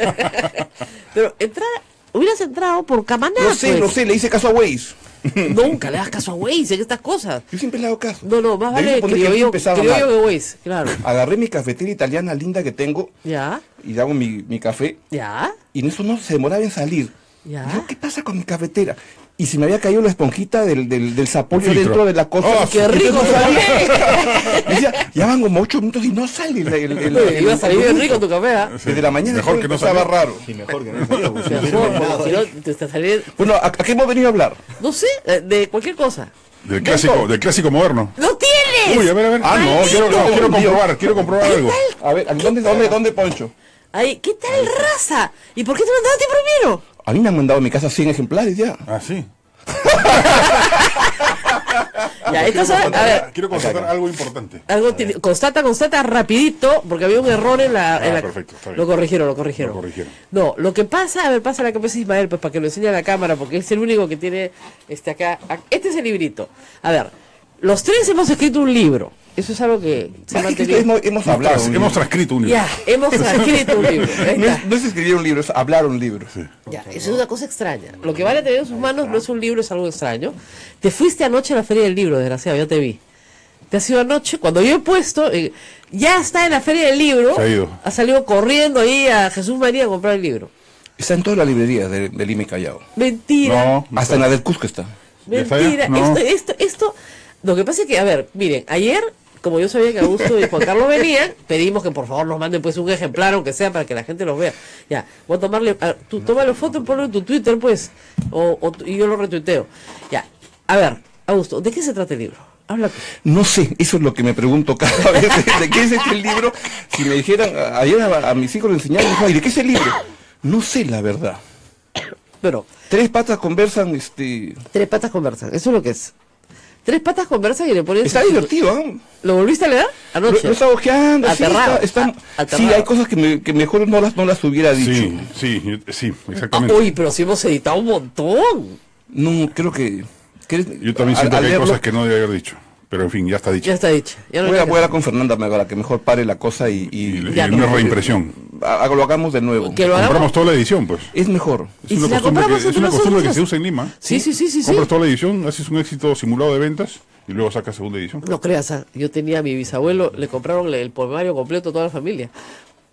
Pero entrar, hubieras entrado por Camaná. No sé, pues. no sé, le hice caso a Waze. [LAUGHS] Nunca le das caso a Waze en estas cosas. Yo siempre le hago caso. No, no, más vale que criollo, empezaba criollo que Waze, claro. Agarré mi cafetera italiana linda que tengo Ya, y hago mi, mi café. ya, Y en eso no se demoraba en salir. ya. Yo, ¿qué pasa con mi cafetera? Y se me había caído la esponjita del, del, del dentro de la cosa. Oh, qué rico [LAUGHS] salía. [LAUGHS] Decía, ya van como ocho minutos y no sale el, el, el- el- Iba a salir bien rico tu café, ¿ah? Desde la mañana Mejor que no salió. raro. Sí, mejor que no. [LAUGHS] pues, si si no, Bueno, ¿a, a qué hemos venido a hablar? No sé, eh, de cualquier cosa. Del clásico, del clásico moderno. ¡No tienes! Uy, a ver, a ver. Ah, no, quiero, no, quiero comprobar, quiero comprobar algo. A ver, ¿dónde, dónde, dónde, Poncho? Ay, ¿qué tal raza? ¿Y por qué te mandaste primero? A mí me han mandado a mi casa 100 ejemplares ya. Ah, sí. [LAUGHS] Ya, Quiero entonces, a constatar, ver, quiero constatar algo importante. algo constata, constata rapidito, porque había un error en la... en Ah, la- perfecto, está bien. Lo corrigieron, lo corrigieron. Lo corrigieron. No, lo que pasa, a ver, pasa la cabeza Ismael, pues para que lo enseñe a la cámara, porque es el único que tiene este acá. ac- Este es el librito. A ver, los tres hemos escrito un libro. Eso es algo que se mantenido. hemos, hemos hablado. Hemos transcrito un libro. Ya, hemos [LAUGHS] escrito un libro. No es, no es escribir un libro, es hablar un libro. Ya, eso es una cosa extraña. Lo que vale tener en sus manos no es un libro, es algo extraño. Te fuiste anoche a la feria del libro, desgraciado, ya te vi. Te ha sido anoche, cuando yo he puesto, eh, ya está en la feria del libro, Se ha ido. ha salido corriendo ahí a Jesús María a comprar el libro. Está en todas las librerías de, de Lima y Callao. Mentira. Hasta en la del Cusco está. Mentira, No. esto, esto, esto, lo que pasa es que, a ver, miren, ayer, como yo sabía que Augusto y Juan Carlos venían, pedimos que por favor nos manden pues un ejemplar, aunque sea para que la gente los vea. Ya, voy a tomarle, a- tú tómale foto y ponlo en tu Twitter, pues, o, o- y yo lo retuiteo. Ya, a ver, Augusto, ¿de qué se trata el libro? Habla. No sé, eso es lo que me pregunto cada [LAUGHS] vez. ¿De, qué es este libro? Si me dijeran, ayer a, a mis hijos le enseñaron, dijo, "Ay, ¿de qué es el libro? No sé la verdad. Pero. Tres patas conversan, este. Tres patas conversan, eso es lo que es. Tres patas conversan y le pones... Está divertido, ¿ah? ¿Lo volviste a leer? Lo, Anoche. lo estaba ojeando, sí, Aterrado. está- está- A- sí, hay cosas que, me- que mejor no las, no las hubiera dicho. Sí, sí, sí, Ah, exactamente. uy, pero si hemos editado un montón. No, creo que... Yo también siento que hay leerlo- cosas que no debía haber dicho. Pero en fin, ya está dicho. Ya está dicho. Ya no voy, a, voy a hablar con Fernanda para que mejor pare la cosa y... y, Y una reimpresión. Ha- lo hagamos de nuevo. Que lo hagamos. Compramos toda la edición, pues. Es mejor. Es ¿Y una si la costumbre, que, compramos es una costumbre que se usa en Lima. Sí, sí, sí, sí, sí. Compras toda la edición, haces un éxito simulado de ventas y luego sacas segunda edición. No creas, ah, yo tenía a mi bisabuelo, le compraron el poemario completo a toda la familia,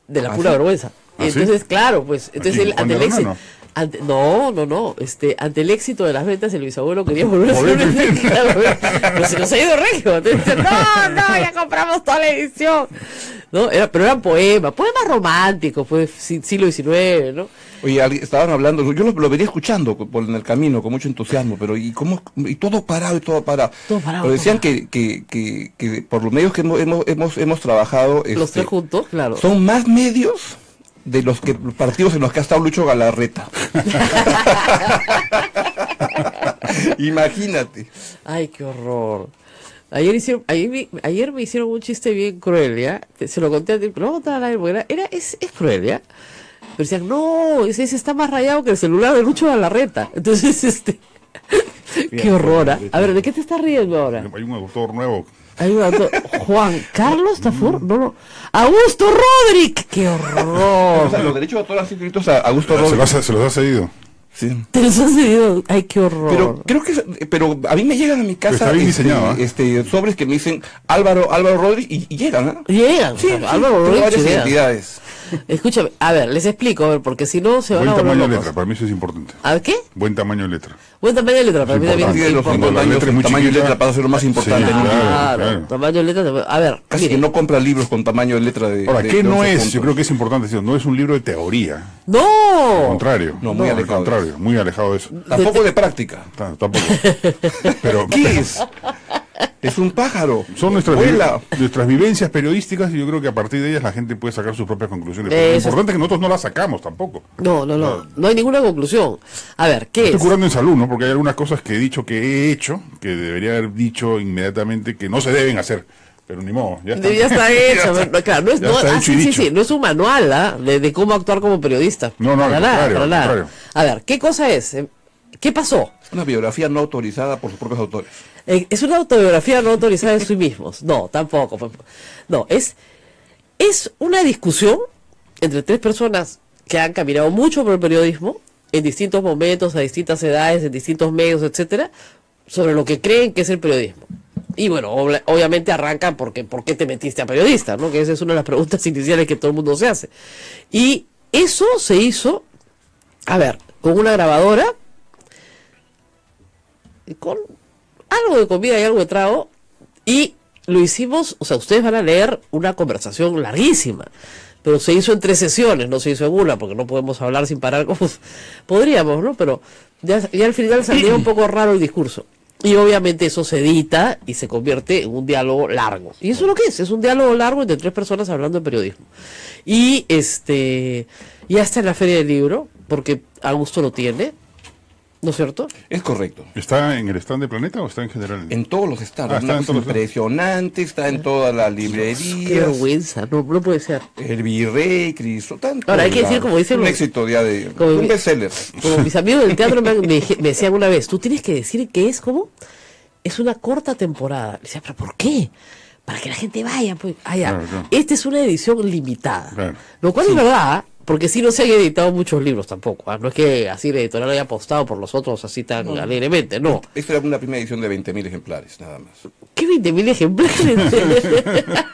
de la ¿Ah, pura sí? vergüenza. ¿Ah, Y sí? entonces, claro, pues, entonces quién? él, ¿Juan ante el éxito? Ante- no, no, no, este, ante el éxito de las ventas, el bisabuelo quería volver a hacer a Claro, [LAUGHS] Pero se nos ha ido regio. Entonces, no, no, ya compramos toda la edición. ¿No? Era, pero eran poemas, poemas románticos, pues, si- siglo XIX, ¿no? Oye, estaban hablando, yo lo, lo venía escuchando por en el camino con mucho entusiasmo, pero y cómo y todo parado y todo parado. Todo parado, Pero decían que, que, que, que por los medios que hemos hemos hemos, hemos trabajado Los este, tres juntos, claro. son más medios de los que los partidos en los que ha estado Lucho Galarreta. [LAUGHS] Imagínate. Ay, qué horror. Ayer, hicieron, ayer, me- ayer me hicieron un chiste bien cruel, ¿ya? Se lo conté a ti, porque era, era- es, es cruel, ¿ya? Pero decían, no, ese, ese está más rayado que el celular de Lucho Galarreta. Entonces, [LAUGHS] este... qué horror. ¿ah? A ver, ¿de qué te estás riendo ahora? Hay un autor nuevo. Juan [LAUGHS] Carlos Tafur, no, no. Augusto Rodrick, qué O sea, horror. los derechos de autor han sido escritos a Augusto Se los, Rodríguez. ha- se los ha cedido. Sí. Te los has cedido. Ay, qué horror. Pero creo que pero a mí me llegan a mi casa está bien este, diseñado, ¿ah? este, sobres que me dicen Álvaro Álvaro Rodríguez y, y llegan, ¿ah? Llegan, Sí, o sea, sí, Álvaro Rodríguez varias identidades. Escúchame, a ver, les explico, a ver, porque si no se van Buen a volver tamaño de letra, para mí eso es importante. ¿A ver qué? Buen tamaño de letra. Buen tamaño de letra, para Es mí también. importante. de los Cuando 50 la años, letra es tamaño de letra pasa a ser lo más importante Sí. Claro, claro. tamaño de letra. A ver, Casi mire. que no compra libros con tamaño de letra de. Ahora, de- ¿qué de no 11 es? puntos. Yo creo que es importante decir, no es un libro de teoría. Al ¡No! contrario. No, muy al alejado de contrario, muy alejado de eso. Tampoco de práctica. Ta- Tampoco. [LAUGHS] Pero ¿Qué es? Es un pájaro. son nuestras, Vuela. nuestras vivencias periodísticas y yo creo que a partir de ellas la gente puede sacar sus propias conclusiones. Pero lo importante es que nosotros no las sacamos tampoco. No, no, no. No hay ninguna conclusión. A ver, ¿qué Estoy es? curando en salud, ¿no? Porque hay algunas cosas que he dicho que he hecho, que debería haber dicho inmediatamente que no se deben hacer. Pero ni modo, ya está. Ya está [LAUGHS] hecho. claro, no es, no, ah, sí, sí, no es un manual ¿ah? de, de cómo actuar como periodista. No, no, para nada, para nada. A ver, ¿qué cosa es? ¿Qué pasó? Una biografía no autorizada por sus propios autores. Eh, es una autobiografía no autorizada de sí mismos. No, tampoco. pues. No, es, es una discusión entre tres personas que han caminado mucho por el periodismo en distintos momentos, a distintas edades, en distintos medios, etcétera, sobre lo que creen que es el periodismo. Y bueno, obviamente arrancan porque ¿por qué te metiste a periodista? ¿no? Que esa es una de las preguntas [LAUGHS] iniciales que todo el mundo se hace. Y eso se hizo, a ver, con una grabadora, con algo de comida y algo de trago, y lo hicimos, o sea, ustedes van a leer una conversación larguísima, pero se hizo en tres sesiones, no se hizo en una, porque no podemos hablar sin parar como [LAUGHS] podríamos, ¿no? Pero ya, ya al final salió un poco raro el discurso. Y obviamente eso se edita y se convierte en un diálogo largo. Y eso es lo que es, es un diálogo largo entre tres personas hablando de periodismo. Y este ya está en la feria del libro, porque Augusto lo tiene, ¿no es cierto? Es correcto. ¿Está en el stand de Planeta o está en general? En todos los estados. Ah, está en cosa todos los- impresionante, está en todas las Qué librerías. vergüenza, no, no puede ser. El Virrey, Cristo, tanto. Ahora, hay que decir, como dicen Un los- éxito ya de. como un mi- bestseller. Como mis amigos del teatro me, me [LAUGHS] me decían una vez, tú tienes que decir que es como, es una corta temporada. Le decía, pero ¿por qué? Para que la gente vaya, pues, allá. Claro, claro. Esta es una edición limitada. Claro. Lo cual es verdad, porque sí no se han editado muchos libros tampoco. ¿ah? No es que así la editorial haya apostado por los otros así tan No. alegremente, no. Esta era una primera edición de 20.000 ejemplares, nada más. ¿Qué 20.000 ejemplares? [LAUGHS]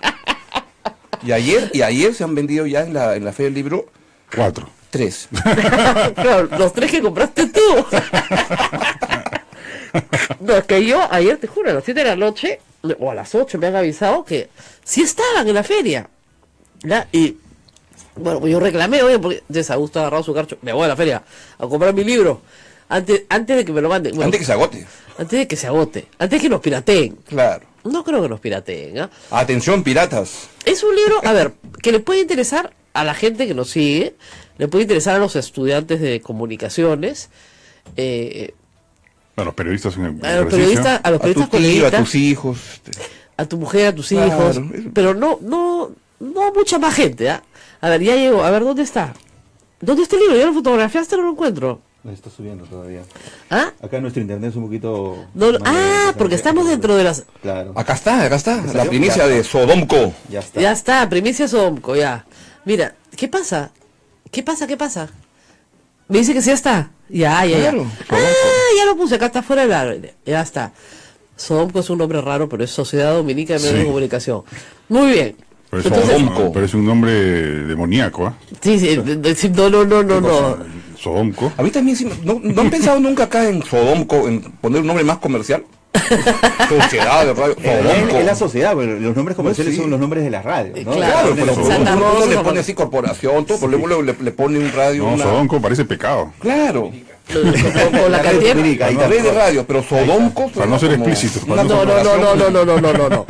Y ayer, y ayer se han vendido ya en la, en la Feria del Libro cuatro. Tres. [LAUGHS] claro, los tres que compraste tú. [LAUGHS] no, es que yo ayer, te juro, a las 7 de la noche, o a las 8 me han avisado que sí estaban en la feria. ¿ya? Y bueno, pues yo reclamé, oye, porque entonces Augusto ha agarrado su carcho, me voy a la feria a comprar mi libro. Antes, antes de que me lo manden. Bueno, Antes que se agote. Antes de que se agote. Antes de que nos pirateen. Claro. No creo que nos pirateen. ¿ah? Atención, piratas. Es un libro, a ver, que le puede interesar a la gente que nos sigue, le puede interesar a los estudiantes de comunicaciones, eh, A los periodistas en el a los periodistas, a los periodistas tu tío, a tus hijos. a tu mujer, a tus Claro. hijos, pero no, no, no mucha más gente, ¿ah? A ver, ya llegó, a ver, ¿dónde está? ¿Dónde está el libro? ¿Ya lo fotografiaste? No lo encuentro. Lo está subiendo todavía. ¿Ah? Acá nuestro internet es un poquito... No, ah, porque estamos dentro de las... Claro. Acá está, acá está. La primicia de Sodomco. Ya está. Ya está, primicia Somco, ya. Mira, ¿qué pasa? ¿Qué pasa? ¿Qué pasa? Me dice que sí ya está. Ya, ya, Claro, ya. Ah, ya lo puse, acá está fuera del aire. Ya está. Somco es un nombre raro, pero es Sociedad Dominica de Medios Sí. de Comunicación. Muy bien. Pero es, Entonces- Sodomco. Pero es un nombre demoníaco, ¿ah? Sí, sí, sí, no, no, no, no, no. Sodomco. A mí también sí, no, ¿no han pensado nunca acá en Sodomco, en poner un nombre más comercial? [LAUGHS] Sociedad de radio, Es, la sociedad, pero los nombres comerciales sí. son los nombres de las radios, ¿no? Claro, De pero uno, uno le pone así corporación, todo, pero luego le, le pone un radio. No, una- Sodomco parece pecado. Claro. Con, la cantidad. de radio, pero Sodomco. Para no ser explícito. una No, no, no, no, no, no, no, no, no, no.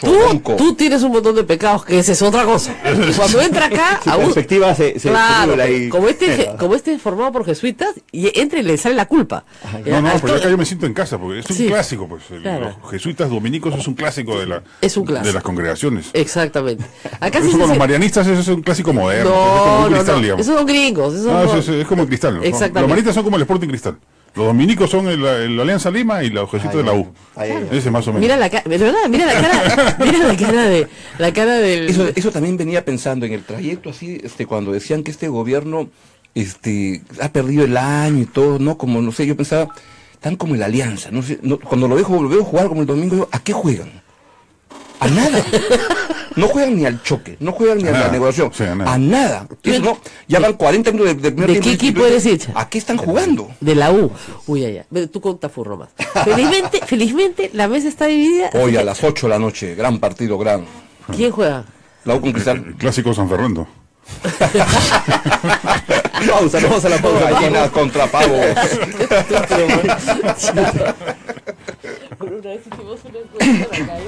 Tú, tienes un montón de pecados, que esa es otra cosa. [LAUGHS] Cuando entra acá, Su a un- perspectiva se, se Claro, ahí. como este, como este es formado por jesuitas, y entra y le sale la culpa. No, no, pero acá yo me siento en casa, porque es un Sí. clásico, pues. Claro. Los jesuitas dominicos es un clásico de la Es un clásico. de las congregaciones. Exactamente. Acá sí con los marianistas eso es un clásico moderno. es como No, un no, cristal, no. digamos. Esos son gringos. Esos Ah, eso es, como el cristal. Exactamente. Los marianistas son como el Sporting Cristal. Los dominicos son el, el Alianza Lima y los jesuitas de la U. Ahí, ahí. Ese más o menos. Mira la cara, ¿verdad? Mira la cara, [LAUGHS] mira la cara de, la cara del. Eso, eso también venía pensando en el trayecto así, este, cuando decían que este gobierno este, ha perdido el año y todo, ¿no? Como, no sé, yo pensaba, tan como en la alianza, no sé, no, cuando lo veo, lo veo jugar como el domingo, yo, ¿a qué juegan? A nada. No juegan ni al choque, no juegan ni a, A la negociación, Sí, a nada. a nada. Eso no, ya van 40 minutos de, de primer ¿De tiempo qué y- equipo eres hincha? ¿A qué están jugando? De la U. Uy, ya, ya. Tú con Tafurro más. Felizmente, [LAUGHS] felizmente, la mesa está dividida. Hoy a las 8 de la noche, gran partido, gran. ¿Quién juega? La U con El Cristal. clásico San Fernando. [LAUGHS] Pausa, no vamos a la pausa. Gallinas contra pavos. [LAUGHS] Una vez hicimos una encuesta en la calle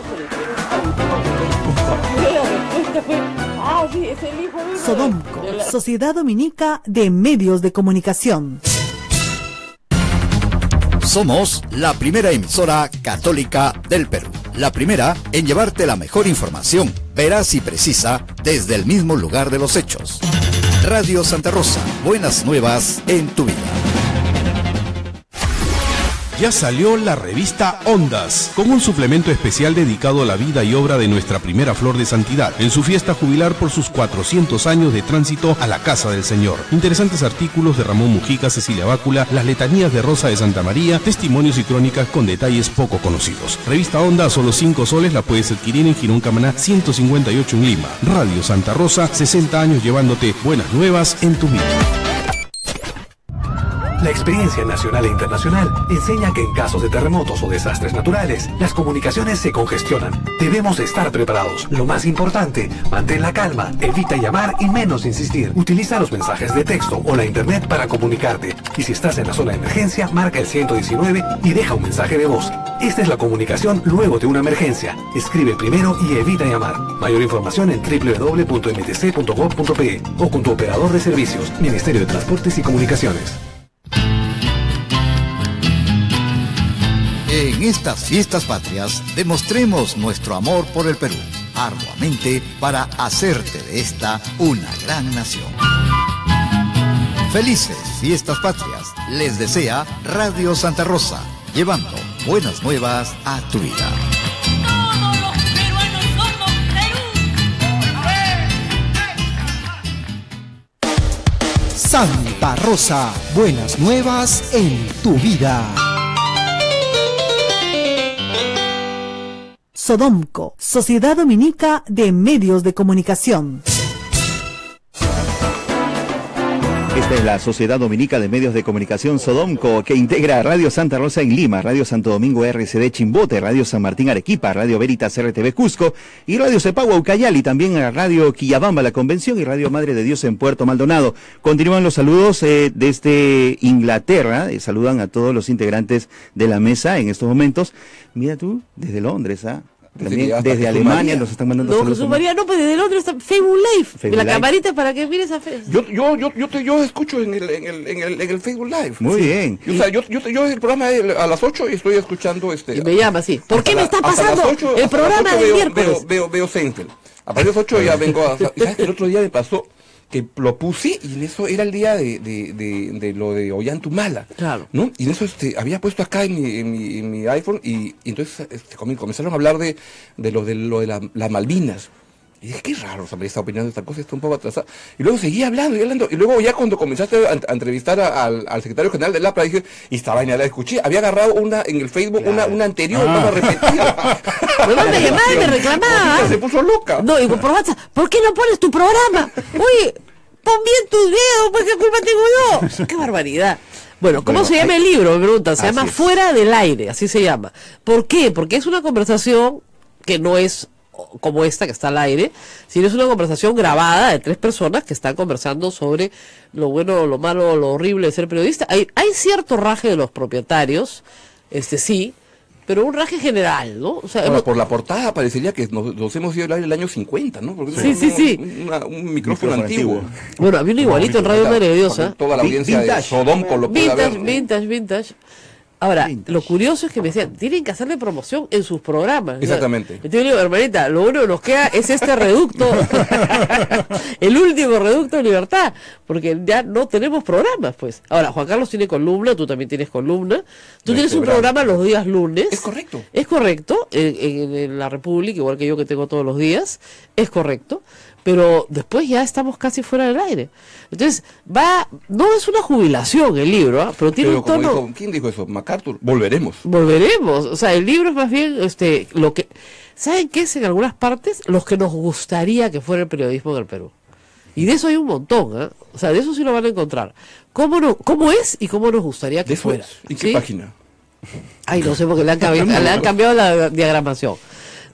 La respuesta fue, ah, sí, es el hijo de... Sodomco, la- Sociedad Dominica de Medios de Comunicación. Somos la primera emisora católica del Perú. La primera en llevarte la mejor información, veraz y precisa, desde el mismo lugar de los hechos. Radio Santa Rosa, buenas nuevas en tu vida. Ya salió la revista Ondas, con un suplemento especial dedicado a la vida y obra de nuestra primera flor de santidad, en su fiesta jubilar por sus 400 años de tránsito a la Casa del Señor. Interesantes artículos de Ramón Mujica, Cecilia Bácula, las letanías de Rosa de Santa María, testimonios y crónicas con detalles poco conocidos. Revista Onda a solo 5 soles la puedes adquirir en Girón Camaná 158 en Lima. Radio Santa Rosa, 60 años llevándote buenas nuevas en tu vida. La experiencia nacional e internacional enseña que en casos de terremotos o desastres naturales, las comunicaciones se congestionan. Debemos estar preparados. Lo más importante, mantén la calma, evita llamar y menos insistir. Utiliza los mensajes de texto o la internet para comunicarte. Y si estás en la zona de emergencia, marca el 119 y deja un mensaje de voz. Esta es la comunicación luego de una emergencia. Escribe primero y evita llamar. Mayor información en www.mtc.gov.pe o con tu operador de servicios, Ministerio de Transportes y Comunicaciones. En estas fiestas patrias demostremos nuestro amor por el Perú, arduamente para hacerte de esta una gran nación. Felices fiestas patrias, les desea Radio Santa Rosa, llevando buenas nuevas a tu vida. Santa Rosa, buenas nuevas en tu vida. Sodomco, Sociedad Dominica de Medios de Comunicación. Esta es la Sociedad Dominica de Medios de Comunicación Sodomco, que integra Radio Santa Rosa en Lima, Radio Santo Domingo RCD Chimbote, Radio San Martín Arequipa, Radio Veritas RTV Cusco y Radio Cepagua Ucayali, también a Radio Quillabamba La Convención y Radio Madre de Dios en Puerto Maldonado. Continúan los saludos eh, desde Inglaterra, eh, saludan a todos los integrantes de la mesa en estos momentos. Mira tú, desde Londres, ¿ah? Que hasta desde Alemania nos están mandando No, saludos. Jesús María, no, pues desde Londres está Facebook Live. Facebook la Live. camarita para que mires a Facebook. Yo, yo, yo, yo, te, yo escucho en el, en, el, en, el, en el Facebook Live. Muy bien. O sea, yo, yo, yo el programa de- a las 8 y estoy escuchando este. Y me llama así. ¿Por qué me está pasando ocho- el hasta las programa del veo, miércoles? Veo, veo, veo Seinfeld. A partir de las 8 ya vengo a. [LAUGHS] ¿Sabes que el otro día me pasó? Que lo puse y en eso era el día de, de, de, de lo de Ollantumala. Claro. ¿no? Y en eso este, había puesto acá en mi, en mi, en mi iPhone y, y entonces este, comenzaron a hablar de, de lo de, lo de la- las Malvinas. Y dije, qué raro saber esta opinión de esta cosa, está un poco atrasada. Y luego seguía hablando y hablando. Y luego ya cuando comenzaste a, a entrevistar a- al, al secretario general del APRA, dije, y esta vaina la escuché. Había agarrado una en el Facebook, una, una anterior, Ah. una repetida. [LAUGHS] Me manda a llamar y me reclamaba. Se puso loca. No, digo, por WhatsApp, ¿por qué no pones tu programa? Oye, pon bien tus videos, pues qué culpa tengo yo. [LAUGHS] Qué barbaridad. Bueno, ¿cómo Bueno, se llama hay- el libro? Me preguntan. Se Así llama es. Fuera del Aire, así se llama. ¿Por qué? Porque es una conversación que no es como esta que está al aire, sino es una conversación grabada de tres personas que están conversando sobre lo bueno, lo malo, lo horrible de ser periodista. Hay, hay cierto raje de los propietarios, este sí, pero un raje general, ¿no? O sea, Ahora, hemos- por la portada parecería que nos, nos hemos ido al aire el año 50, ¿no? Porque Sí, sí, un- sí. una- un micrófono, Micrófono antiguo. antiguo. Bueno, había uno igualito en Radio Madre de Dios, ¿ah? Toda la audiencia de vintage. Sodomco lo puede Vintage, vintage, vintage. Ahora, Vintage. lo curioso es que me decían, tienen que hacerle promoción en sus programas. Exactamente. Entonces yo digo, hermanita, lo único que nos queda es este reducto, [LAUGHS] el último reducto de libertad, porque ya no tenemos programas, pues. Ahora, Juan Carlos tiene columna, tú también tienes columna. Tú tienes un programa. programa los días lunes. Es correcto. Es correcto, en, en- en la República, igual que yo que tengo todos los días, es correcto, pero después ya estamos casi fuera del aire. Entonces, va, no es una jubilación el libro, ¿ah? pero tiene Pero un como tono... dijo, ¿quién dijo eso? MacArthur. Volveremos. Volveremos, o sea, el libro es más bien este lo que ¿saben qué es en algunas partes? Los que nos gustaría que fuera el periodismo en el Perú. Y de eso hay un montón, ¿ah? O sea, de eso sí lo van a encontrar. ¿Cómo no, cómo es y cómo nos gustaría que ¿De fuera? ¿En qué ¿Sí? página? Ay, no sé porque le han cambiado, [LAUGHS] le han cambiado la diagramación.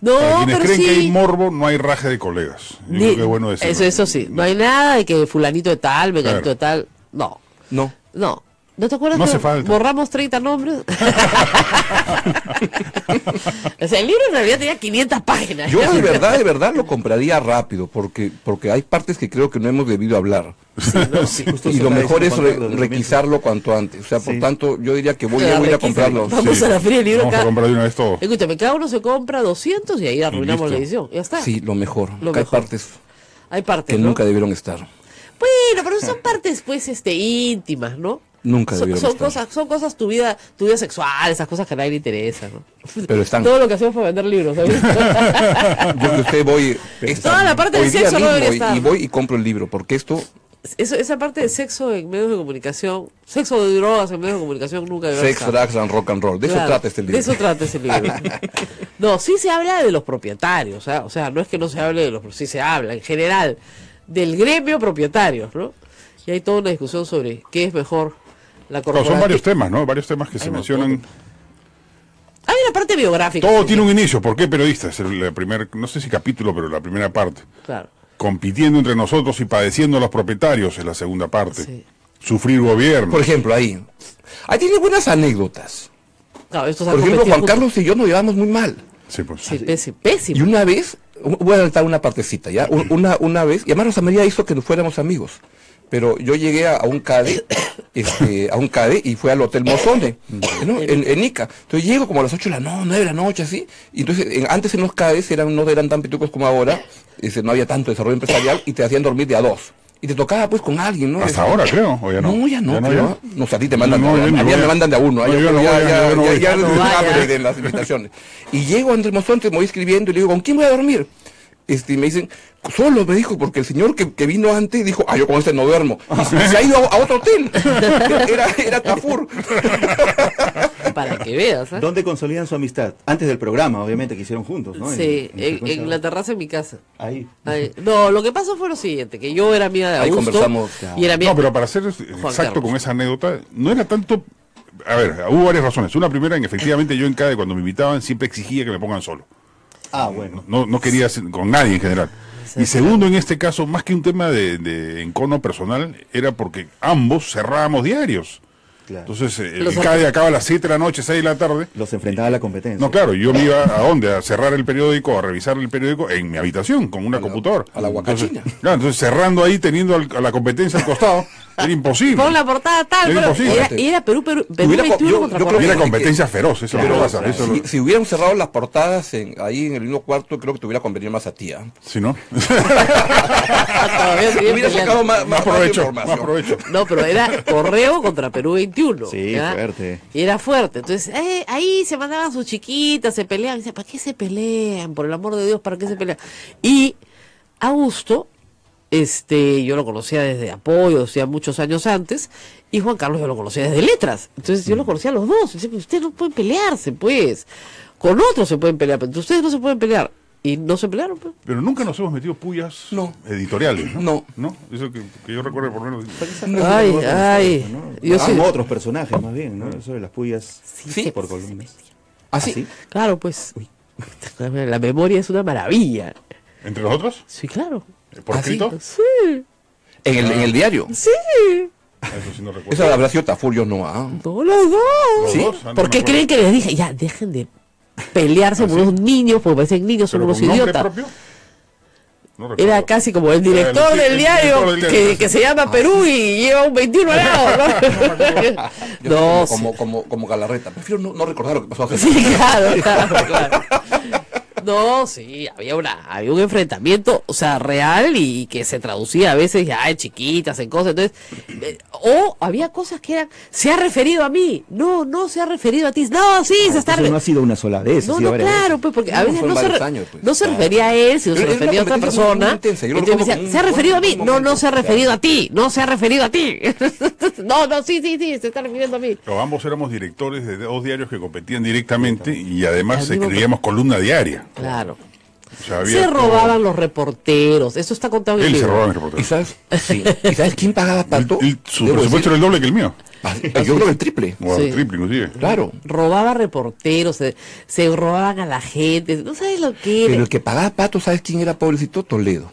No, Para quienes pero creen que hay morbo, no hay raje de colegas. Yo Ni- creo que es bueno decirlo. eso, eso sí, no hay nada de que fulanito de tal, venganito Claro. de tal. No, No. no. ¿No te acuerdas No que falta. borramos 30 nombres? [LAUGHS] o sea, el libro en realidad tenía 500 páginas. Yo de verdad, de verdad lo compraría rápido, porque, porque hay partes que creo que no hemos debido hablar. Y lo mejor es re- requisarlo cuanto antes. O sea, por Sí. tanto, yo diría que voy, a voy a requisa. comprarlo. Vamos Sí. a la feria del libro Vamos a comprar de una vez todo. Escúchame, cada uno se compra 200 y ahí arruinamos la listo. edición. Ya está. Sí, lo mejor. Lo hay mejor. partes Hay partes, que ¿no? nunca debieron estar. Bueno, pero son partes, pues, este, íntimas, ¿no? Nunca Son, debieron son estar. cosas, son cosas tu vida, tu vida sexual, esas cosas que a nadie le interesa, ¿no? Pero están. Todo lo que hacemos para vender libros, ¿sabes? [LAUGHS] Yo que usted voy. esta- Toda la parte del sexo no debería y- estar. y voy y compro el libro, porque esto Eso, esa parte de sexo en medios de comunicación, sexo de drogas en medios de comunicación nunca debería Sex, drugs and rock and roll. De eso trata este libro. De eso trata ese libro. [LAUGHS] no, sí se habla de los propietarios, ¿ah? o sea, no es que no se hable de los, sí se habla en general del gremio propietarios, ¿no? Y hay toda una discusión sobre qué es mejor la son varios temas, ¿no? Varios temas que se mencionan. Hay una parte biográfica. Todo tiene un inicio. ¿Por qué periodistas? El, el primer, no sé si capítulo, pero la primera parte. Claro. Compitiendo entre nosotros y padeciendo a los propietarios es la segunda parte. Sí. Sufrir gobierno. Por ejemplo, ahí. Ahí tiene buenas anécdotas. Claro, estos Por ejemplo, Juan. Carlos y yo nos llevamos muy mal. Sí, pues. Sí, pésimo. pésimo. Y una vez, voy a adelantar una partecita, ¿ya? Un- Una, una vez, y además Rosa María hizo que nos fuéramos amigos. Pero yo llegué a, un CADE, este, a un CADE y fue al Hotel Mozone, ¿no? En, en Ica. Entonces llego como a las 8 de la noche, 9 de la noche, así. Y entonces, en- antes en los CADEs eran, no eran tan pitucos como ahora, este, no había tanto desarrollo empresarial y te hacían dormir de a dos. Y te tocaba pues con alguien, ¿no? Hasta Este, ahora, creo. O ya no. No, ya no, Ya no, creo. ya. No, o sea, a ti te mandan No, de yo a, mí me mandan de a uno. No, ya, no ya, ya, no No no de las invitaciones. Y llego a Andrés Mozonte, me voy escribiendo y le digo, ¿con quién voy a dormir? Este, y me dicen, solo me dijo, porque el señor que, que vino antes dijo, ah, yo con este no duermo. Y se, se ha ido a, a otro hotel. [LAUGHS] Era, era Tafur. [LAUGHS] Para que veas, ¿eh? ¿Dónde consolidan su amistad? Antes del programa, obviamente, que hicieron juntos, ¿no? Sí, En- en en, frecuencia. en la terraza de mi casa. Ahí. Ahí. No, lo que pasó fue lo siguiente, que yo era amiga de Ahí Augusto conversamos. y era amiga No, pero para ser exacto Carlos. con esa anécdota, no era tanto. A ver, hubo varias razones. Una primera, en que efectivamente yo en cada cuando me invitaban siempre exigía que me pongan solo. Ah, bueno. No, no quería hacer con nadie en general. Y segundo, en este caso, más que un tema de, de encono personal, era porque ambos cerrábamos diarios. Entonces, eh, Los el CADE acaba a las 7 de la noche, 6 de la tarde. Los enfrentaba a la competencia. No, claro, yo me iba a dónde? A cerrar el periódico, a revisar el periódico en mi habitación, con una computadora. A la huacachina. Claro, entonces cerrando ahí, teniendo al- a la competencia al costado, [LAUGHS] era imposible. Pon la portada tal, Era pero era, era Perú, Perú, Perú Hubiera co- 21 yo- contra yo creo que- Era Colombia. competencia feroz, eso lo pasa. Lo- si, si hubieran cerrado las portadas en- ahí en el mismo cuarto, creo que te hubiera convenido más a ti. ¿ah? Si no. [LAUGHS] Hubiera sacado más, más- Más provecho, más información. más provecho. No, pero era correo contra Perú 21. Sí, fuerte. Y era fuerte. Entonces, eh, ahí se mandaban sus chiquitas, se peleaban. Y ¿para qué se pelean? Por el amor de Dios, ¿para qué se pelean? Y Augusto, este, yo lo conocía desde apoyo, o sea, muchos años antes, y Juan Carlos yo lo conocía desde letras. Entonces yo lo conocía a los dos. Y decía, "Pero ustedes no pueden pelearse, pues. Con otros se pueden pelear, pero entre ustedes no se pueden pelear. Y no se pelearon, pues. Pero nunca nos hemos metido pullas editoriales, ¿no? No. Eso que, que yo recuerdo por lo menos. Ay, ay. Yo Yo sí. otros personajes, más bien, ¿no? Eso de las pullas Sí. por columnas. ¿Ah, sí? Claro, pues. [LAUGHS] La memoria es una maravilla. ¿Entre nosotros? Sí, claro. ¿Por ¿Ah, sí? escrito? Sí. En el, en el diario. Sí. Eso sí no recuerdo. Eso habrá sido Tafur, yo no. ¿ah? No, los dos. Los ¿Sí? dos, ah, no ¿Por qué creen que les dije? Ya, dejen de pelearse por unos niños, porque parecen niños, son ¿Pero unos idiotas. propio? No recuerdo. Era casi como el director El- del el diario, director del diario, que, sí. que se llama Perú y lleva un 21 al lado. ¿no? [LAUGHS] [LAUGHS] no, como, como, como, como Galarreta. Prefiero no, no recordar lo que pasó hace Sí, claro, claro, claro. No, sí, había una, había un enfrentamiento, o sea, real y que se traducía a veces ya en chiquitas, en cosas, entonces, eh, o había cosas que eran, se ha referido a mí, no, no se ha referido a ti, no, sí, se está Eso re- no ha sido una sola vez. no, no, claro, pues porque a veces no se, varios re- años, pues. no se Claro. refería a él, sino se Pero refería a otra persona. intensa, Entonces decía, se ha un referido a mí, no, no se ha claro. referido a ti, no se ha referido a ti. [LAUGHS] no, no, sí, sí, sí, se está refiriendo a mí. Pero ambos éramos directores de dos diarios que competían directamente y además escribíamos columna diaria. Claro. Se todo- robaban los reporteros, eso está contado en el Él se robaba mi ¿Y reportero. sabes, sí. ¿Y sabes quién pagaba Pato? Él- su Debo presupuesto decir- era el doble que el mío. Ah, Yo creo que el triple. O Sí. el triple, inclusive. Claro. robaba reporteros, se, se robaban a la gente, no sabes lo que era. Pero el que pagaba Pato, ¿sabes quién era pobrecito? Toledo.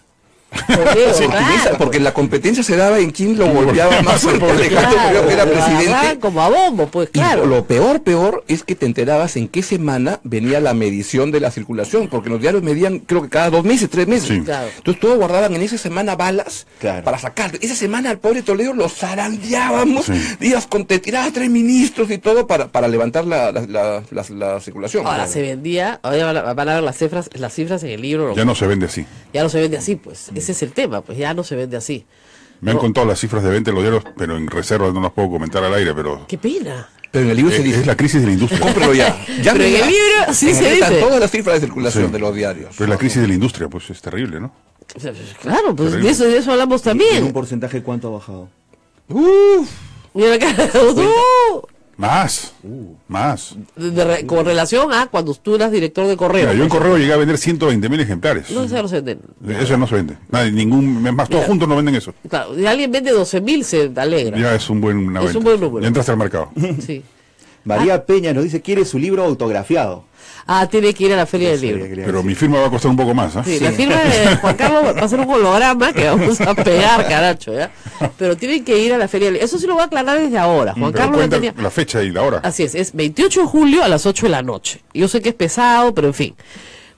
Claro. porque la competencia se daba en quién lo golpeaba más fuerte. Alejandro Claro, Toledo, que era presidente. como a bombo, pues Y claro. lo peor, peor, es que te enterabas en qué semana venía la medición de la circulación, porque los diarios medían, creo que cada dos meses, tres meses. Sí. Claro. Entonces todos guardaban en esa semana balas Claro. para sacar. Esa semana al pobre Toledo lo zarandeábamos, Sí. días con te tiraba tres ministros y todo para, para levantar la, la, la- la- la circulación. Ahora se vendía, ahora van a, van a ver las cifras, las cifras en el libro, Ya no se vende así. ya no se vende así, pues. Ese es el tema, pues ya no se vende así. Me han No. contado las cifras de venta de los diarios, pero en reserva no las puedo comentar al aire, pero Qué pena. Pero en el libro es, se dice, es la crisis de la industria. cómprelo ya. ya Pero en el libro sí se dice. todas las cifras de circulación Sí. de los diarios. Pero es la crisis de la industria, pues es terrible, ¿no? Claro, pues Terrible. de eso, de eso hablamos ¿Y en un también. porcentaje cuánto ha bajado? Uf, Mira acá, ¡uh! Más, más. De- de re- con relación a cuando tú eras director de correo. Mira, yo en correo llegué a vender 120 mil ejemplares. No se los venden. Eso no se vende. Nadie, ningún, es más, todos Mira. juntos no venden eso. Claro, si alguien vende 12 mil se alegra. Ya es un buen una Es venta. un buen número. Ya entraste al mercado. Sí. María Peña nos dice, quiere su libro autografiado. Ah, tiene que ir a la feria del libro. Pero mi firma va a costar un poco más, ¿ah? Sí, la firma de Juan Carlos va a ser un holograma que vamos a pegar, [LAUGHS] caracho, ¿ya? Pero tienen que ir a la feria del libro. Eso sí lo voy a aclarar desde ahora. Juan Pero Carlos tenía... la fecha y la hora. Así es, es 28 de julio a las 8 de la noche. Yo sé que es pesado, pero en fin.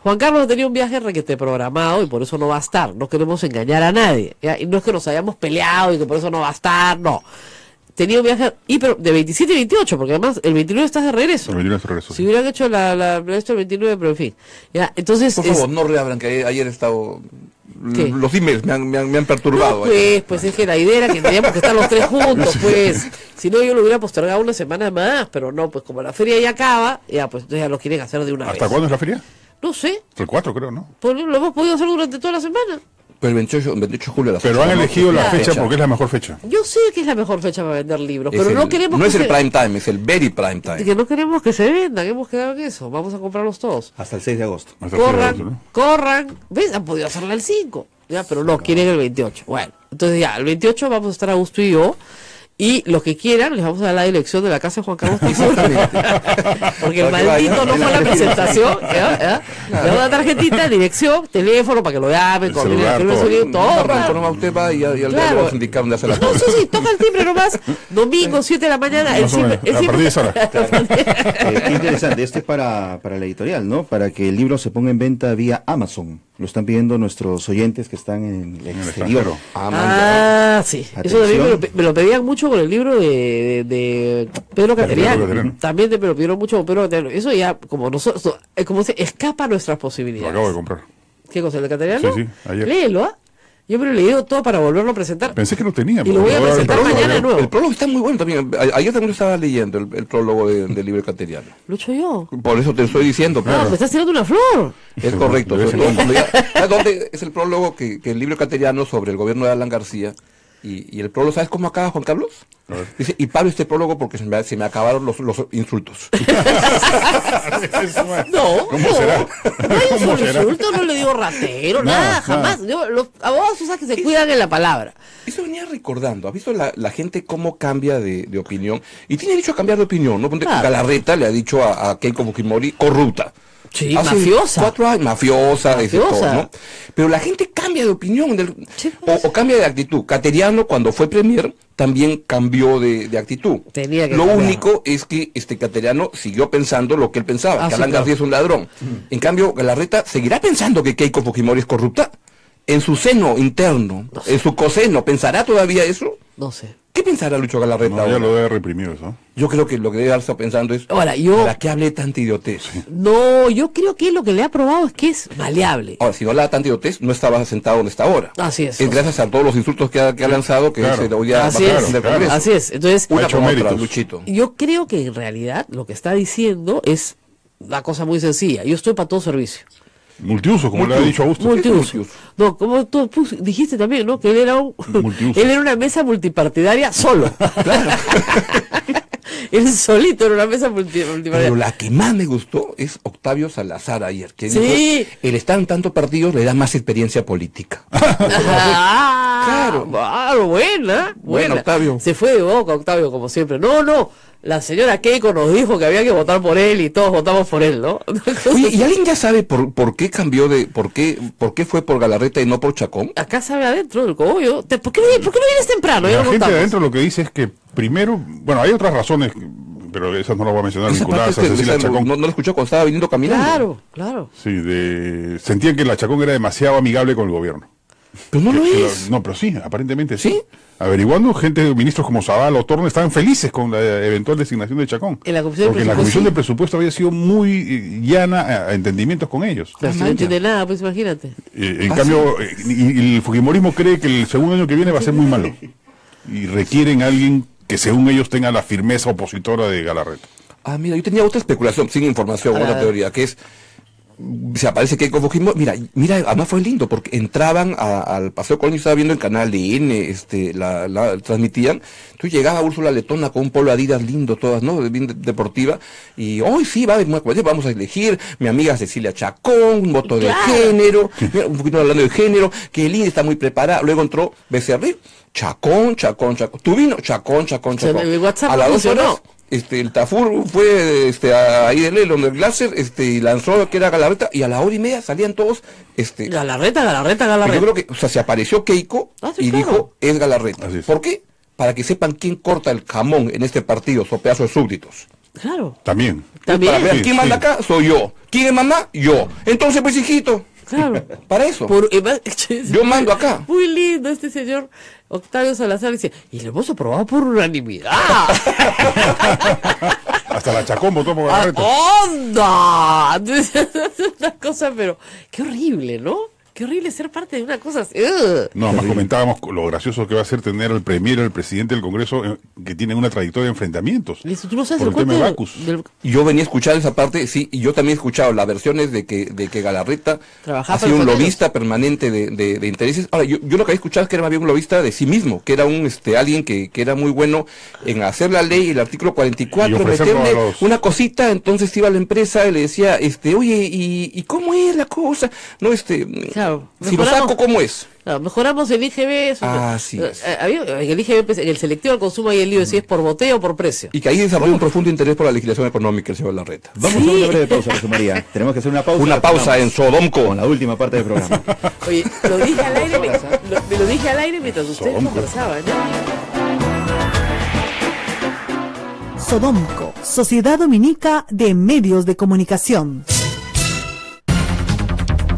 Juan Carlos tenía un viaje requete programado y por eso no va a estar. No queremos engañar a nadie. ¿ya? Y no es que nos hayamos peleado y que por eso no va a estar, no. Tenía un viaje y pero de 27 y 28, porque además el 29 estás de regreso. El 29 de regreso, Si sí. hubieran hecho la, la, esto el 29, pero en fin. Ya, entonces. por es- favor, no reabran que ayer, ayer he estado... ¿Qué? Los emails me han, me han, me han perturbado. No, pues, pues es que la idea era que teníamos que estar los tres juntos, [LAUGHS] pues. Si no, yo lo hubiera postergado una semana más, pero no, pues como la feria ya acaba, ya pues entonces ya lo quieren hacer de una ¿Hasta vez. cuándo es la feria? No sé, El 4 creo, ¿no? pues lo hemos podido hacer durante toda la semana. Pero el 28, 28 de julio a las Pero han de la elegido la fecha porque es la mejor fecha. Yo sé que es la mejor fecha para vender libros, Es pero el- no queremos no que es el se- prime time, es el very prime time. que no queremos que se vendan, hemos quedado en eso. Vamos a comprarlos todos. Hasta el 6 de agosto. Corran, corran. ¿Ves? Han podido hacerla el 5. Ya, pero no, quieren el 28. Bueno, entonces ya, el 28 vamos a estar Augusto y yo. Y los que quieran, les vamos a dar la dirección de la casa de Juan Carlos Tizón. [LAUGHS] Porque el maldito no fue a la presentación. ¿ya? ¿ya? Le damos una tarjetita, dirección, teléfono para que lo llamen, celular, el primer sonido, todo. Nomás, usted va y ya Claro. le vamos a indicar dónde la No, sí, sí, toca el timbre nomás. Domingo, 7 de la mañana. El menos, el a partir de siempre- Eh, qué interesante, este es para, para la editorial, ¿no? Para que el libro se ponga en venta vía Amazon. Lo están pidiendo nuestros oyentes que están en el exterior. Ah, sí. Eso también me lo, me lo pedían mucho con el libro de, de, de Pedro Cateriano. También te- me lo pidieron mucho con Pedro Cateriano. Eso ya, como nosotros, como se escapa a nuestras Lo posibilidades. acabo de comprar. ¿Qué cosa? ¿El de Cateriano? Sí, sí, ayer. Léelo, ¿ah? Yo me lo he leído todo para volverlo a presentar. Pensé que no tenía. Y lo voy a pero presentar mañana de prólogo, nuevo. El prólogo está muy bueno también. Ayer también lo estaba leyendo, el, el prólogo de- del libro cateriano. Lucho yo. Por eso te lo estoy diciendo. No, me estás tirando una flor. Es correcto. Sobre todo cuando ya- ¿Sabes dónde es el prólogo que, que el libro cateriano sobre el gobierno de Alan García? Y, y el prólogo, ¿sabes cómo acaba Juan Carlos? Dice, y paro este prólogo porque se me, se me acabaron los, los insultos. [LAUGHS] No, ¿Cómo no. será? No hay ¿Cómo será? insulto, no le digo ratero, Nada, jamás. Yo, los abogados, sabes que se cuidan en la palabra. Eso venía recordando. ¿Has visto la, la gente cómo cambia de, de opinión? Y tiene derecho a cambiar de opinión, ¿no? Ponte, Claro. Galarreta le ha dicho a, a Keiko Fujimori corrupta. Sí, Hace mafiosa. Cuatro años, mafiosa, Mafiosa. todo, ¿no? Pero la gente cambia de opinión del- o, o cambia de actitud. Cateriano, cuando fue premier, también cambió de, de actitud. Tenía que Lo cambiar. único es que este Cateriano siguió pensando lo que él pensaba, Ah, que sí, Alan claro. García es un ladrón. En cambio, Galarreta seguirá pensando que Keiko Fujimori es corrupta. En su seno interno, en su coseno, ¿pensará todavía eso? No sé. ¿Qué pensará Lucho Galarreta No, ya lo debe reprimido eso. Yo creo que lo que debe estar pensando es, Ahora, yo- ¿para qué hablé tanta idiotez? No, yo creo que lo que le ha probado es que es maleable. Ahora, si no hablaba tanta idiotez, no estaba sentado donde está ahora. Así es. Es gracias a todos los insultos que ha, que ha lanzado que Claro. se lo Así va a es, del así es. Entonces, Una Ha hecho otra. Luchito. yo creo que en realidad lo que está diciendo es una cosa muy sencilla. Yo estoy para todo servicio. Multiuso, como le ha dicho Augusto. Multiuso. No, como tú pus- dijiste también, ¿no? Que él era un, Multiuso. [LAUGHS] él era una mesa multipartidaria solo. [LAUGHS] [LAUGHS] [LAUGHS] él solito era una mesa multi- multipartidaria. Pero la que más me gustó es Octavio Salazar ayer, que Sí. dijo, el estar en tantos partidos le da más experiencia política. [LAUGHS] Ah, Claro. claro, buena, Bueno. Octavio. Se fue de boca, Octavio, como siempre. No, no. La señora Keiko nos dijo que había que votar por él y todos votamos por él, ¿no? [LAUGHS] Oye, ¿y alguien ya sabe por, por qué cambió de, por qué, por qué fue por Galarreta y no por Chacón? Acá sabe adentro del cogollo. ¿Por qué, no- por qué no vienes temprano? La gente de adentro lo que dice es que primero, bueno, hay otras razones, pero esas no las voy a mencionar, vinculadas a Cecilia esa, Chacón. no, no lo escuchó cuando estaba viniendo caminando. Claro, claro. Sí, de, sentían que la Chacón era demasiado amigable con el gobierno. Pero no Que- lo que es. no, pero sí, aparentemente sí. Averiguando, gente, ministros como Zavala o Torne estaban felices con la eventual designación de Chacón. En la comisión de Porque la presupuesto, comisión sí. de presupuesto había sido muy eh, llana a, a entendimientos con ellos. Pero no entiende nada, pues imagínate. Eh, en Ah, cambio, eh, y, y el Fujimorismo cree que el segundo año que viene va a ser muy malo. [LAUGHS] Y requieren a alguien que según ellos tenga la firmeza opositora de Galarreta. Ah, mira, yo tenía otra especulación, sin información, otra teoría, que es, se aparece Keiko Fujimori, mira, mira, además fue lindo, porque entraban a- al Paseo Colón, yo estaba viendo en Canal N, este, la, la transmitían, entonces llegaba Úrsula Letona con un polo Adidas lindo, todas, ¿no? Bien de- deportiva, y hoy sí, va vamos a elegir, mi amiga Cecilia Chacón, un voto de Claro. género, mira, un poquito hablando de género, que linda, está muy preparada, luego entró Becerril, Chacón, Chacón, Chacón, tu vino, Chacón, Chacón, Chacón. el a las dos horas, este, el Tafur fue este, a- ahí del donde el Glaser este, y lanzó que era Galarreta y a la hora y media salían todos este Galarreta, Galarreta, yo Galarreta. creo que o sea se apareció Keiko Ah, sí, y claro. dijo es Galarreta es. ¿por qué? para que sepan quién corta el jamón en este partido o pedazo de súbditos Claro, También. También. para ver Sí, quién manda sí. acá soy yo quién es mamá yo entonces pues hijito claro. [LAUGHS] para eso Por- [LAUGHS] yo mando acá Muy lindo este señor Octavio Salazar dice, y lo hemos aprobado por unanimidad. [LAUGHS] Hasta la Chacón votó por Ah, Galarreta. ¡Onda! [LAUGHS] Es una cosa, pero qué horrible, ¿no? Qué horrible ser parte de una cosa así. Ugh. No, más comentábamos lo gracioso que va a ser tener al premier, el presidente del Congreso, eh, que tiene una trayectoria de enfrentamientos. Listo, tú no sabes Por el tema de Bacus. del- Yo venía escuchando esa parte, sí, y yo también he escuchado las versiones de que, de que Galarreta Trabajaba ha sido un lobista permanente de, de- de intereses. Ahora, yo, yo lo que había escuchado es que era más bien un lobista de sí mismo, que era un este alguien que, que era muy bueno en hacer la ley, el artículo 44, Y ofrecerlo meterle a los- una cosita, entonces iba a la empresa y le decía, este, oye, ¿y, y cómo es la cosa? No, este, Claro, si lo saco, ¿cómo es? Claro, mejoramos el IGB. eso- Así eh, es. eh, el IGB, pues, en el selectivo del consumo hay el de si es por boteo o por precio. Y que ahí desarrolla un profundo interés por la legislación económica el señor Larreta. Vamos a una breve pausa, José María. [LAUGHS] Tenemos que hacer una pausa. Una pausa en Sodomco. Con la última parte del programa. [LAUGHS] Oye, lo dije al aire, me, lo, me lo dije al aire mientras ustedes Sodomco. conversaban. ¿no? Sodomco, Sociedad Dominica de Medios de Comunicación.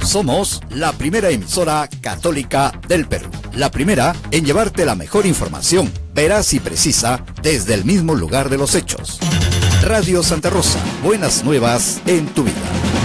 Somos la primera emisora católica del Perú. La primera en llevarte la mejor información, veraz y precisa, desde el mismo lugar de los hechos. Radio Santa Rosa, buenas nuevas en tu vida.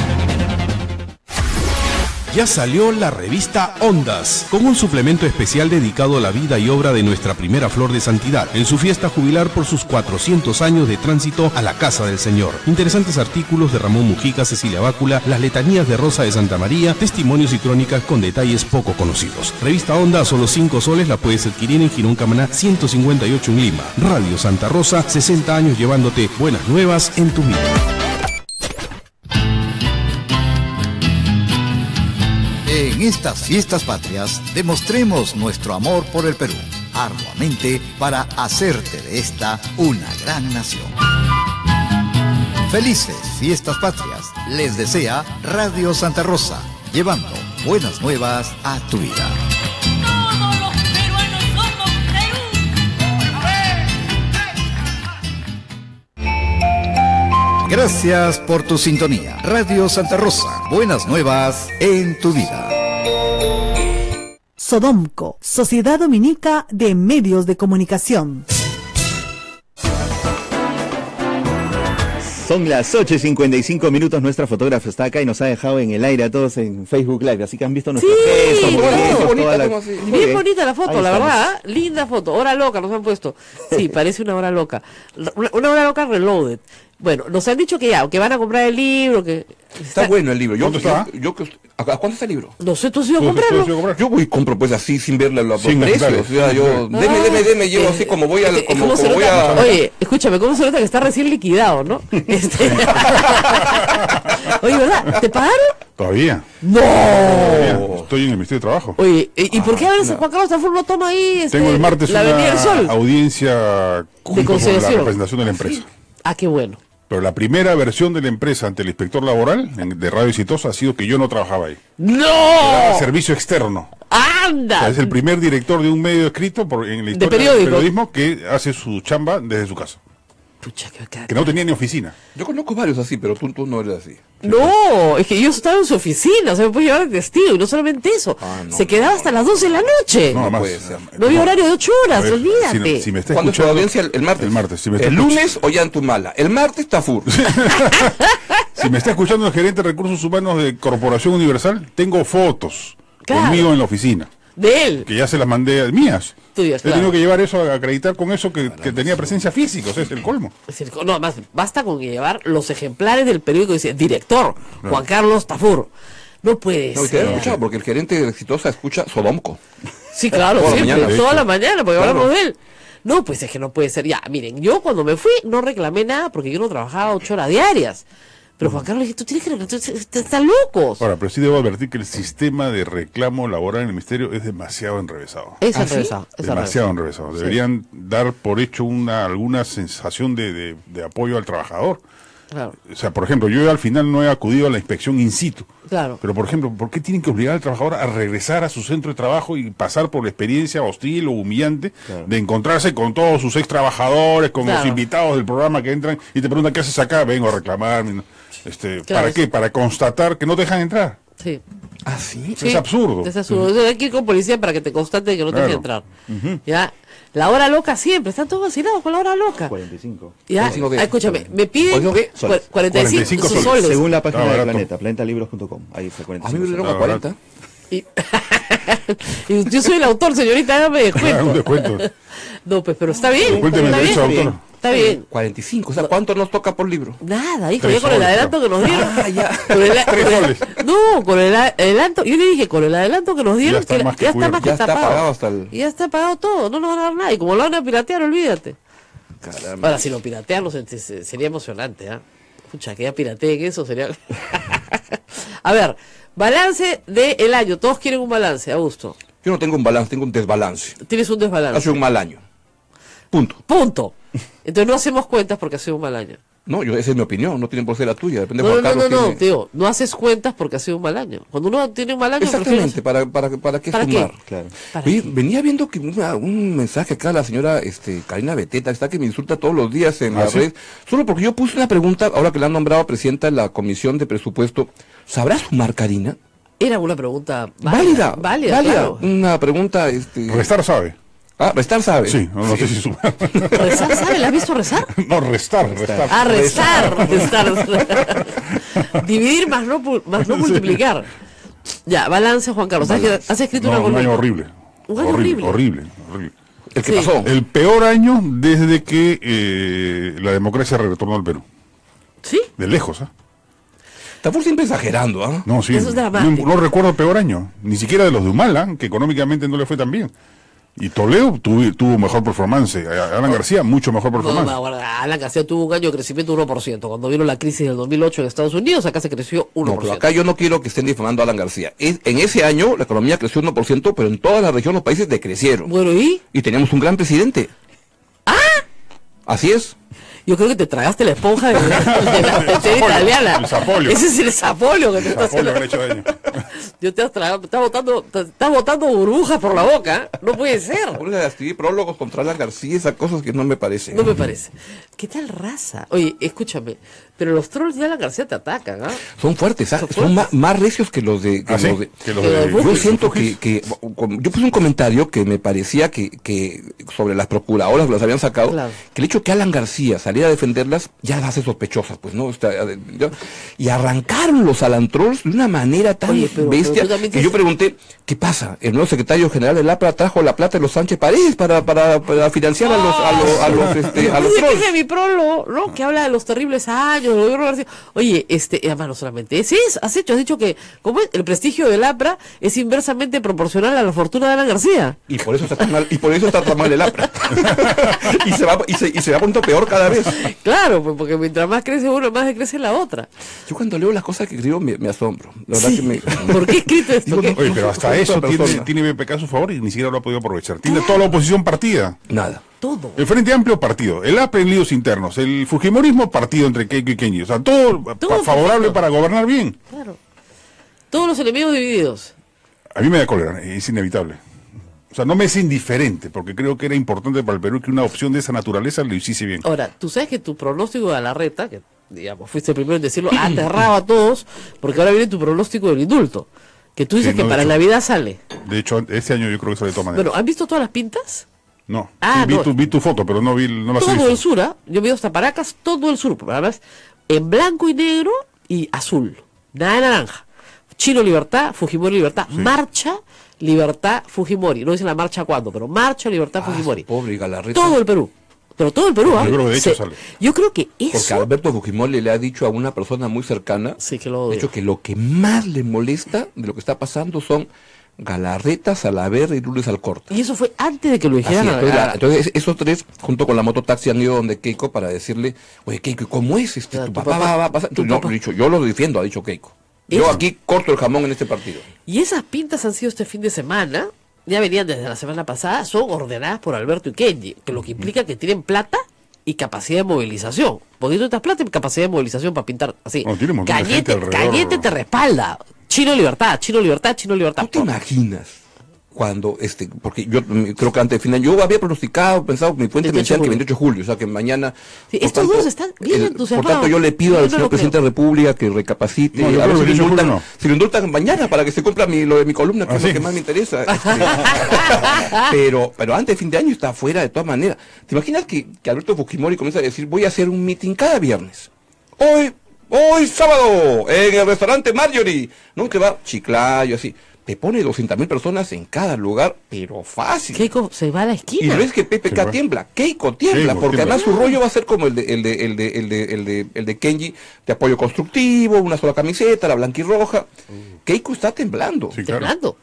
Ya salió la revista Ondas, con un suplemento especial dedicado a la vida y obra de nuestra primera flor de santidad, en su fiesta jubilar por sus 400 años de tránsito a la Casa del Señor. Interesantes artículos de Ramón Mujica, Cecilia Bácula, las letanías de Rosa de Santa María, testimonios y crónicas con detalles poco conocidos. Revista Ondas, solo 5 soles, la puedes adquirir en Girón Camaná 158 en Lima. Radio Santa Rosa, 60 años llevándote buenas nuevas en tu vida. En estas fiestas patrias demostremos nuestro amor por el Perú, arduamente para hacerte de esta una gran nación. Felices fiestas patrias, les desea Radio Santa Rosa, llevando buenas nuevas a tu vida. Gracias por tu sintonía. Radio Santa Rosa, buenas nuevas en tu vida. Sodomco, Sociedad Dominica de Medios de Comunicación. Son las 8 y 55 minutos. Nuestra fotógrafa está acá y nos ha dejado en el aire a todos en Facebook Live. Así que han visto nuestros gestos, Sí, bonita, la- Bien bonita la foto, Ahí la estamos. verdad. ¿eh? Linda foto. Hora loca nos han puesto. Sí, [LAUGHS] parece una hora loca. Una, una hora loca reloaded. Bueno, nos han dicho que ya, que van a comprar el libro, que... Está bueno el libro. Yo, yo- yo que- ¿a, a cuánto está el libro? No sé, ¿tú has ido a ¿Tú- tú- tú has comprarlo? comprar? Yo voy y compro pues así sin verle los Sin precios. necesitarle. O sea, yo, Ah, deme, deme, deme, llevo así como voy a, Eh, como, ¿cómo se como voy nota? a... Oye, escúchame, ¿cómo se nota que está recién liquidado, no? Este... [LAUGHS] Oye, ¿verdad? ¿Te pagaron? Todavía. ¡No! Todavía. Estoy en el Ministerio de Trabajo. Oye, ¿y, por qué a veces no. Juan Carlos Tafur no toma ahí este, Tengo el martes la Avenida del una Sol? audiencia con la representación de la empresa. Ah, qué bueno. Pero la primera versión de la empresa ante el inspector laboral de Radio Exitosa ha sido que yo no trabajaba ahí. Era ¡No! servicio externo. O ¡Anda! sea, es el primer director de un medio escrito por, en la historia periódico. periodismo que hace su chamba desde su casa. Pucha. Que no tenía ni oficina. Yo conozco varios así, pero tú, tú no eres así. No, es que yo estaba en su oficina, o sea, me puede llevar de testigo, y no solamente eso, Ah, no, se quedaba hasta las 12 de la noche. No, No, puede ser. había horario de 8 horas, ver, olvídate. Si, si me está ¿Cuándo es tu escuchando- audiencia? El, el martes. El martes. Si me está el escuch- lunes, Ollantumala. El martes, Tafur. [LAUGHS] Si me está escuchando el gerente de recursos humanos de Corporación Universal, tengo fotos Claro. conmigo en la oficina. De él. Que ya se las mandé a mías. Tuyas, He claro. tenido que llevar eso a acreditar con eso que, que tenía presencia física, o sea, es el colmo. Es decir, no, más, basta con llevar los ejemplares del periódico y dice, director, Juan Carlos Tafur. No puede No, ser. escuchado, porque el gerente de Exitosa escucha Sodomco. Sí, claro, Toda la siempre, mañana, de toda la mañana, porque Claro. hablamos de él. No, pues es que no puede ser. Ya, miren, yo cuando me fui no reclamé nada porque yo no trabajaba ocho horas diarias. Pero Juan Carlos dije, tú tienes que reclamar, tú- tú- están locos. Ahora, pero sí debo advertir que el sistema de reclamo laboral en el ministerio es demasiado enrevesado. Es ¿Ah, sí? enrevesado, es demasiado enrevesado. enrevesado. Deberían dar por hecho una alguna sensación de, de- de apoyo al trabajador. Claro, O sea, por ejemplo, yo al final no he acudido a la inspección in situ. claro. Pero, por ejemplo, ¿por qué tienen que obligar al trabajador a regresar a su centro de trabajo y pasar por la experiencia hostil o humillante de encontrarse con todos sus ex trabajadores, con los invitados del programa que entran y te preguntan qué haces acá? Vengo a reclamar. Este, Claro, ¿Para es- qué? Para constatar que no te dejan entrar. Sí. ¿Ah, sí? Eso es absurdo. Es absurdo. Hay que ir con policía para que te constate que no te Claro. deje entrar. Ya. La hora loca siempre, están todos vacilados con la hora loca. 45. Ya, 45 qué? ah, escúchame, me piden cua- 45, 45 soles. soles. Según la página Ah, de. Planeta, planetalibros.com. Ahí está A mí 45. me dieron Ah, a 40. Y, [LAUGHS] y yo soy el autor, señorita, dame descuento. [LAUGHS] Un descuento. No, pues, pero está bien. Cuénteme el derecho autor. Está bien. 45, o sea, ¿cuánto nos toca por libro? Nada, hijo, Tres ya con el adelanto que nos dieron. Ah, ya. [LAUGHS] Con el, [LAUGHS] Tres con el- soles. no, con el adelanto. Yo le dije, con el adelanto que nos dieron, está que más que ya está más que Ya está tapado. pagado hasta el- ya está pagado todo, no nos van a dar nada. Y como lo van a piratear, olvídate. Caramba. Ahora, si lo piratean, sería emocionante, ¿ah? Pucha, que ya pirateen eso sería. [LAUGHS] a ver, balance del año. Todos quieren un balance, Augusto. Yo no tengo un balance, tengo un desbalance. Tienes un desbalance. Ha sido un mal año. Punto. Punto. Entonces no hacemos cuentas porque ha sido un mal año. No, yo, esa es mi opinión, no tienen por ser la tuya. Depende No, de no, Juan no, no, no, tiene- tío. No haces cuentas porque ha sido un mal año. Cuando uno tiene un mal año, Exactamente, para, para, para qué ¿Para qué? sumar. Claro. ¿Para Oye, qué? venía viendo que una- un mensaje acá la señora este, Karina Beteta, está que me insulta todos los días en ¿Ah, las sí? redes, solo porque yo puse una pregunta, ahora que la han nombrado presidenta de la Comisión de Presupuesto, ¿sabrá sumar Karina? Era una pregunta Válida, válida, válida, claro. Una pregunta, este... Restar sabe. Ah, restar sabe. Sí, no, no sé si sumar. ¿Rezar sabe? ¿La has visto rezar? [LAUGHS] No, restar, restar. Ah, restar, restar. [LAUGHS] Dividir más no, más no multiplicar. Ya, balance, Juan Carlos. ¿Has, has escrito No, una un año columna? horrible. Un año horrible. horrible. Horrible, horrible. El que Sí. pasó. El peor año desde que eh, la democracia retornó al Perú. ¿Sí? De lejos, ¿ah? Tafur siempre exagerando, ¿ah? No, sí. Eso es no, dramático. no recuerdo peor año. Ni siquiera de los de Humala, que económicamente no le fue tan bien. Y Toledo tuvo, tuvo mejor performance. A- Alan García, mucho mejor No, performance. no, bueno, Alan García tuvo un año de crecimiento 1%. Cuando vino la crisis del 2008 en Estados Unidos, acá se creció 1%. No, pero acá yo no quiero que estén difamando a Alan García. Es- en ese año la economía creció 1%, pero en toda la región los países decrecieron. Bueno, ¿y? Y teníamos un gran presidente. ¡Ah! Así es. Yo creo que te tragaste la esponja de, de la [LAUGHS] tetera italiana. el. Ese es el sapolio que te estás Zapolio haciendo. [LAUGHS] Yo te has tragado, estás botando, estás botando burbujas por la boca. No puede ser. De escribir prólogos contra Alan García, esas cosas que no me parecen. No me parece. ¿Qué tal raza? Oye, escúchame, pero los trolls de Alan García te atacan, ¿ah? Son fuertes, ¿ah? Son son, ma- más recios que los de... que ¿Ah, sí? los de- Que los Que de- los Yo siento los que, que- yo puse un comentario que me parecía que, que sobre las procuradoras las habían sacado, Claro. que el hecho que Alan García saliera a defenderlas ya las hace sospechosas, pues, ¿no? Está, ya- y arrancaron los Alan Trolls de una manera tan Oye, pero- bestia pero que yo pregunté, ¿qué pasa? El nuevo secretario general del APRA trajo la plata de los Sánchez París para, para, para financiar a los, a los, a los, este, a los Oye, trolls. dije mi prolo, ¿no? Que habla de los terribles años. Oye, este, además no solamente ese es, has hecho, has dicho que como es, el prestigio del APRA es inversamente proporcional a la fortuna de Alan García. Y por eso está tan mal, y por eso está tan mal el APRA. [LAUGHS] y se va, y se, y se va poniendo peor cada vez. Claro, pues porque mientras más crece uno, más crece la otra. Yo cuando leo las cosas que escribo me, me asombro. La verdad Sí. que me... [LAUGHS] ¿Por qué he escrito esto? Digo, ¿Qué? no, Oye, pero hasta eso tiene, tiene BPK a su favor y ni siquiera lo ha podido aprovechar. Tiene toda la oposición partida. Nada. Todo. El Frente Amplio partido, el APRE en líos internos, el Fujimorismo partido entre Keiko y Kenji. O sea, todo, favorable para gobernar bien. Claro. Todos los enemigos divididos. A mí me da cólera, es inevitable. O sea, no me es indiferente, porque creo que era importante para el Perú que una opción de esa naturaleza lo hiciese bien. Ahora, tú sabes que tu pronóstico de la reta, que digamos fuiste el primero en decirlo, [CLEARS THROAT] aterraba a todos, porque ahora viene tu pronóstico del indulto. Que tú dices Sí, que no, para hecho. Navidad sale. De hecho, este año yo creo que sale de todas maneras. Bueno, ¿han visto todas las pintas? No, Ah, vi, no. Tu, vi tu foto, pero no vi, no todo visto. el sur, ¿ah? Yo ido hasta Paracas, todo el sur, además en blanco y negro y azul, nada de naranja. Chino Libertad, Fujimori Libertad, Marcha Libertad Fujimori. No dicen la marcha cuándo, pero Marcha Libertad Ah, Fujimori. Pobre Galarreta. Todo el Perú. Pero todo el Perú, ¿ah? Yo creo que de hecho Se- sale. Yo creo que Porque eso... Alberto Fujimori le ha dicho a una persona muy cercana, Sí, que lo de hecho, que lo que más le molesta de lo que está pasando son Galarreta, Salaverry y Lourdes Alcorta. Y eso fue antes de que lo Así, dijeran. a- entonces, la- entonces, esos tres, junto con la mototaxi, han ido donde Keiko para decirle, oye, Keiko, ¿y ¿cómo es? Este, tu, tu papá, papá- va a pasar. tu No, papá. dicho, yo lo defiendo, ha dicho Keiko. Yo aquí corto el jamón en este partido. Y esas pintas han sido este fin de semana, ya venían desde la semana pasada, son ordenadas por Alberto y Kenji, que lo que implica que tienen plata y capacidad de movilización. Poquito estas plata y capacidad de movilización para pintar así. No, Cañete. Cañete te respalda. Chino libertad, chino libertad, chino libertad. ¿Tú te imaginas cuando, este, porque yo creo que antes de fin de año, yo había pronosticado, pensado, mi fuente me 28 decía que julio. 28 de julio, o sea que mañana. Sí, estos dos están bien el- Por entusiasmados. tanto, yo le pido Yo al no señor lo presidente de la República que recapacite, No, a ver si lo 28 de julio indultan, no. si lo indultan mañana para que se cumpla mi, lo de mi columna, que Ah, es lo sí. que más me interesa. [LAUGHS] este. pero, pero antes de fin de año está afuera de todas maneras. ¿Te imaginas que, que Alberto Fujimori comienza a decir, voy a hacer un meeting cada viernes? Hoy, hoy sábado, en el restaurante Marjorie. No, que va Chiclayo, así. te pone 200 mil personas en cada lugar, pero fácil. Keiko se va a la Y esquina. no es que PPK tiembla, Keiko tiembla, porque tiembla. además su rollo va a ser como el de, el de, el de, el de, el de, el de Kenji, de apoyo constructivo, una sola camiseta, la blanquirroja. Keiko está temblando. Temblando.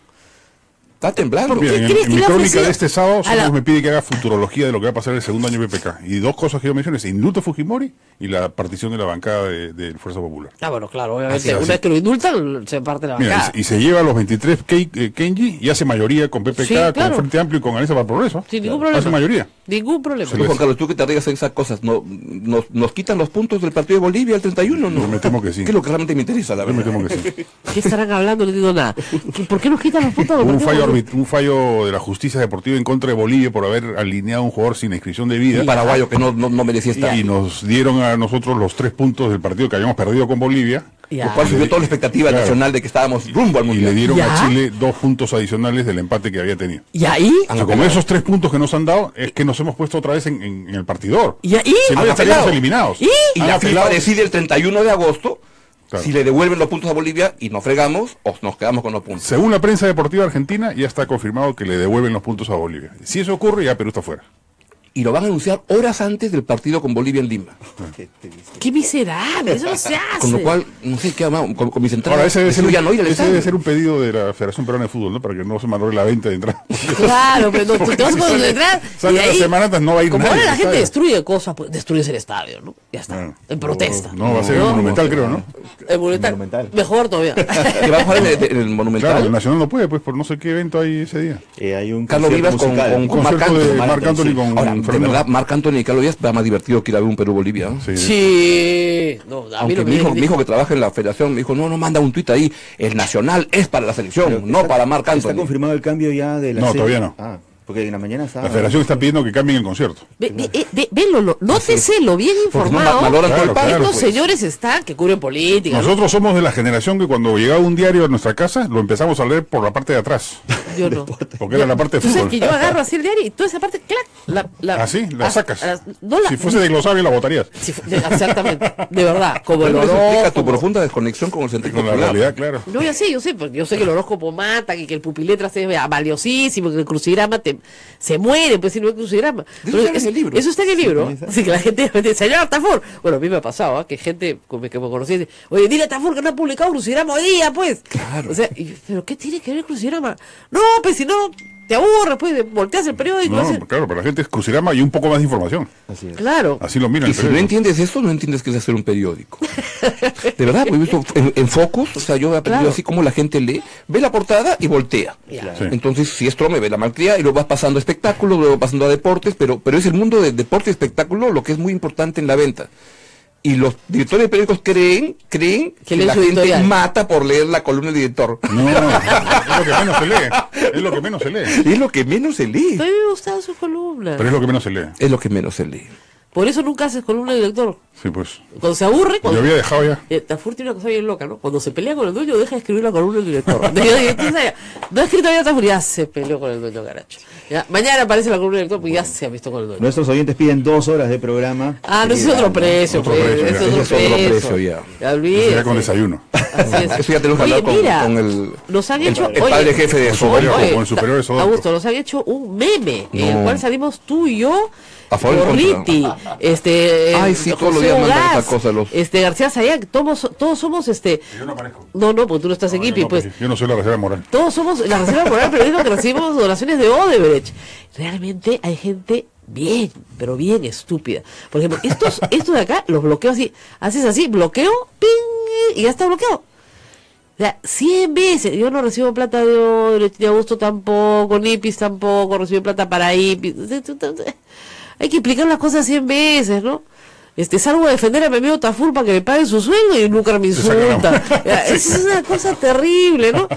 Está temblando. Mira, en, en que mi crónica de este sábado, la- me pide que haga futurología de lo que va a pasar el segundo año de PPK. Y dos cosas que yo mencioné, es indulto Fujimori y la partición de la bancada de, de Fuerza Popular. Ah, bueno, claro, obviamente. Así, una así. vez que lo indultan, se parte la Mira, bancada. y, y se lleva a los 23 Kei- eh, Kenji y hace mayoría con PPK, Sí, con claro. Frente Amplio y con Alianza para el Progreso. Sin ningún problema. Hace mayoría. Ningún problema. Pero, Juan Carlos, tú que te arriesgas en esas cosas, ¿no, nos, ¿nos quitan los puntos del partido de Bolivia el 31? No, me temo que sí. ¿Qué es lo que realmente me interesa, la verdad? me temo que sí. ¿Qué estarán hablando? No entiendo nada. ¿Qué- ¿Por qué nos quitan los puntos? de Hubo los un fallo, de la justicia deportiva en contra de Bolivia por haber alineado a un jugador sin inscripción de vida. Un paraguayo que no, no, no merecía estar. Y nos dieron a nosotros los tres puntos del partido que habíamos perdido con Bolivia. Ya. Lo cual subió toda la expectativa Claro. nacional de que estábamos rumbo al Y mundial. le dieron ¿Ya? a Chile dos puntos adicionales del empate que había tenido. ¿Y ahí? O sea, con esos tres puntos que nos han dado, es que nos hemos puesto otra vez en, en- en el partidor. ¿Y ahí? Si no, ya estaríamos eliminados. ¿Y? Y la. FIFA decide el 31 de agosto Claro. si le devuelven los puntos a Bolivia y nos fregamos o nos quedamos con los puntos. Según la prensa deportiva argentina, ya está confirmado que le devuelven los puntos a Bolivia. Si eso ocurre, ya Perú está fuera. Y lo van a anunciar horas antes del partido con Bolivia en Lima. ¡Qué miserable! Eso no se hace. Con lo cual, no sé qué hago, con, con mis entradas. Ahora, ese debe, ser, decido ya no ir al ese estadio. debe ser un pedido de la Federación Peruana de Fútbol, ¿no? Para que no se malore la venta de entrada. Claro, pero no, tú te vas a concentrar. Sale y ahí, semana antes, no va a ir Como nadie ahora la gente destruye cosas, pues destruyes el estadio, ¿no? Ya está. en protesta. No, va a ser el Monumental, creo, ¿no? El monumental. Mejor todavía. [LAUGHS] Que va a jugar en el, en el Monumental. Claro, el Nacional no puede, pues, por no sé qué evento hay ese día. Eh, hay un Carlos Vivas con, con, con Marc Anthony. Con de verdad, Marc Anthony y Carlos Díaz va más divertido que ir a ver un Perú-Bolivia. Sí. Sí. No, a mí Aunque no me mi hijo, mi hijo que trabaja en la federación me dijo, no, no, manda un tuit ahí, el nacional es para la selección, Pero no está- para Marc ¿Está Anthony. confirmado el cambio ya de la No, todavía no. Ah, porque en la mañana estaba... La Federación está pidiendo que cambien el concierto. Ve, ve, eh, ve- velo, lo- nótese lo bien no informado. Claro, claro, Estos pues. señores están que cubren política. ¿no? Nosotros somos de la generación que cuando llegaba un diario a nuestra casa, lo empezamos a leer por la parte de atrás. Yo [LAUGHS] no. Porque era la parte de Tú sabes fútbol. que yo agarro así el diario y toda esa parte, clac, la, la, ¿Ah, sí? La ah, sacas. no la, Si fuese de glosario, la botarías. si exactamente, de verdad, como el Pero eso explica tu horóscopo. profunda desconexión con el sentido Con la popular. realidad, claro. No, yo sé, yo sé, porque yo sé que el horóscopo mata, que, que el pupiletra se ve valiosísimo, que el crucigrama te, se muere, pues si no hay crucigrama. Eso está en es- el libro. Eso está en el libro. Sí, que la gente me [LAUGHS] dice, señor Tafur. Bueno, a mí me ha pasado, ¿ah? que gente con- que me conocía dice, oye, dile a Tafur que no ha publicado crucigrama hoy día, pues. Claro. O sea, y ¿pero qué tiene que ver el crucigrama? No, pues si no, te aburres, pues, volteas el periódico. No, haces- claro, pero la gente es crucigrama y un poco más de información. Así es. Claro. Así lo miran. Y si no entiendes esto, no entiendes que es hacer un periódico. De verdad, pues he visto en, en Focus, o sea, yo he aprendido Claro. así como la gente lee, ve la portada y voltea. Sí. Entonces, si es trome, ve la malcría y luego vas pasando a espectáculos, luego pasando a deportes, pero, pero es el mundo de deporte y espectáculo lo que es muy importante en la venta. Y los directores de periódicos creen, creen Que la gente editorial. mata por leer la columna del director. No, es lo que menos se lee. Es lo que menos se lee. Es lo que menos se lee. A mí me gustaba su columna. Pero es lo que menos se lee. Es lo que menos se lee. Por eso nunca haces columna de director. Sí, pues. Cuando se aburre, Yo cuando... había dejado ya. Eh, Tafur tiene una cosa bien loca, ¿no? Cuando se pelea con el dueño, deja de escribir la columna del director. De- de- de- de- no ha escrito bien Tafur, ya se peleó con el dueño, caracho. Ya, mañana aparece la columna del director, pues ya se ha visto con el dueño. Nuestros oyentes piden dos horas de programa. Ah, no, ese es otro precio, Otro pues, precio, ya. es otro es otro precio. ya. Ya Eso ya con desayuno. Así es. Eso ya tenemos que con, mira, con el, nos han el- hecho, el oye, padre jefe de Oye, con el superior de Sodocco. Augusto, nos han hecho un meme en el cual salimos tú y yo, A favor este, Ay, sí, todos los días mandan Ogaz, esa cosa, los- este García Sayán, todos, todos somos este, Yo no aparezco. no, no, porque tú no estás en IPI, No, pues, Yo no soy la reserva moral. todos somos la reserva moral periodismo que recibimos donaciones de Odebrecht. Realmente hay gente bien, pero bien estúpida. Por ejemplo, estos, [LAUGHS] estos de acá los bloqueo así, haces así, bloqueo, ping, y ya está bloqueado. O sea, 100 veces. Yo no recibo plata de Odebrecht, ni Augusto tampoco, ni IPIS tampoco, recibo plata para IPIS. Hay que explicar las cosas 100 veces, ¿no? Este, salgo a defender a mi amigo Tafur para que me pague su sueldo y nunca me la insulta. [LAUGHS] Ya, Es una cosa terrible, ¿no?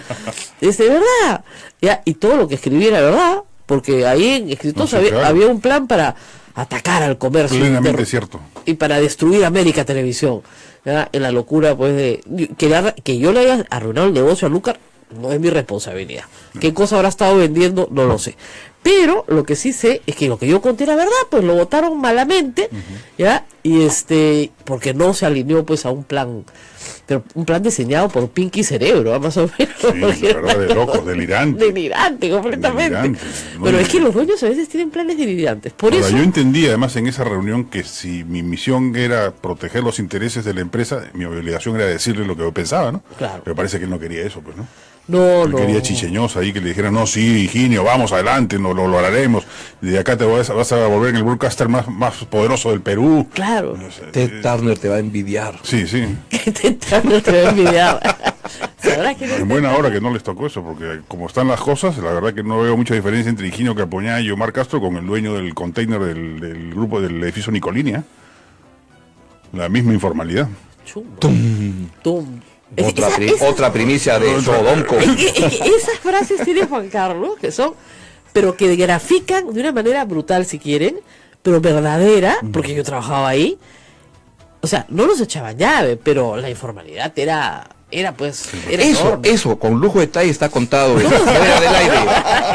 Es de verdad. Ya, y todo lo que escribí era verdad, porque ahí en Escritos No, había, claro. había un plan para atacar al comercio Plenamente cierto. y para destruir América Televisión. ¿ya? En la locura, pues, de que, le ha- que yo le haya arruinado el negocio a Lucar, no es mi responsabilidad. ¿Qué cosa habrá estado vendiendo? No lo sé. Pero lo que sí sé es que lo que yo conté era verdad, pues lo votaron malamente, ¿ya? Y este, porque no se alineó pues a un plan, pero un plan diseñado por Pinky Cerebro, ¿ah? más o menos. Sí, de verdad, de algo [LAUGHS] delirante. Delirante, completamente. Delirante, no pero es que los dueños a veces tienen planes delirantes. Por Ahora, eso, yo entendí además en esa reunión que si mi misión era proteger los intereses de la empresa, mi obligación era decirle lo que yo pensaba, ¿no? Claro. Pero parece que él no quería eso, pues, ¿no? No, Él no. quería chicheños ahí que le dijeran, no, sí, Higinio, vamos adelante, no, lo, lo haremos. De acá te vas, vas a volver en el broadcaster más, más poderoso del Perú. Claro. Ted Turner te va a envidiar. Sí, sí. Que te están no te va a envidiar. [LAUGHS] ¿Sabrás que no En buena hora que no les tocó eso, porque como están las cosas, la verdad que no veo mucha diferencia entre Higinio Capoñá y Omar Castro con el dueño del container del, del grupo del edificio Nicolinia. La misma informalidad. Tum. Otra, Esa- pri- esa- otra primicia de que [LAUGHS] esas frases tiene Juan Carlos, que son, pero que grafican de una manera brutal si quieren, pero verdadera, porque yo trabajaba ahí. O sea, no nos echaban llave, pero la informalidad era, era pues, era Eso, enorme. eso, con lujo de detalle está contado en [LAUGHS] Fuera del aire.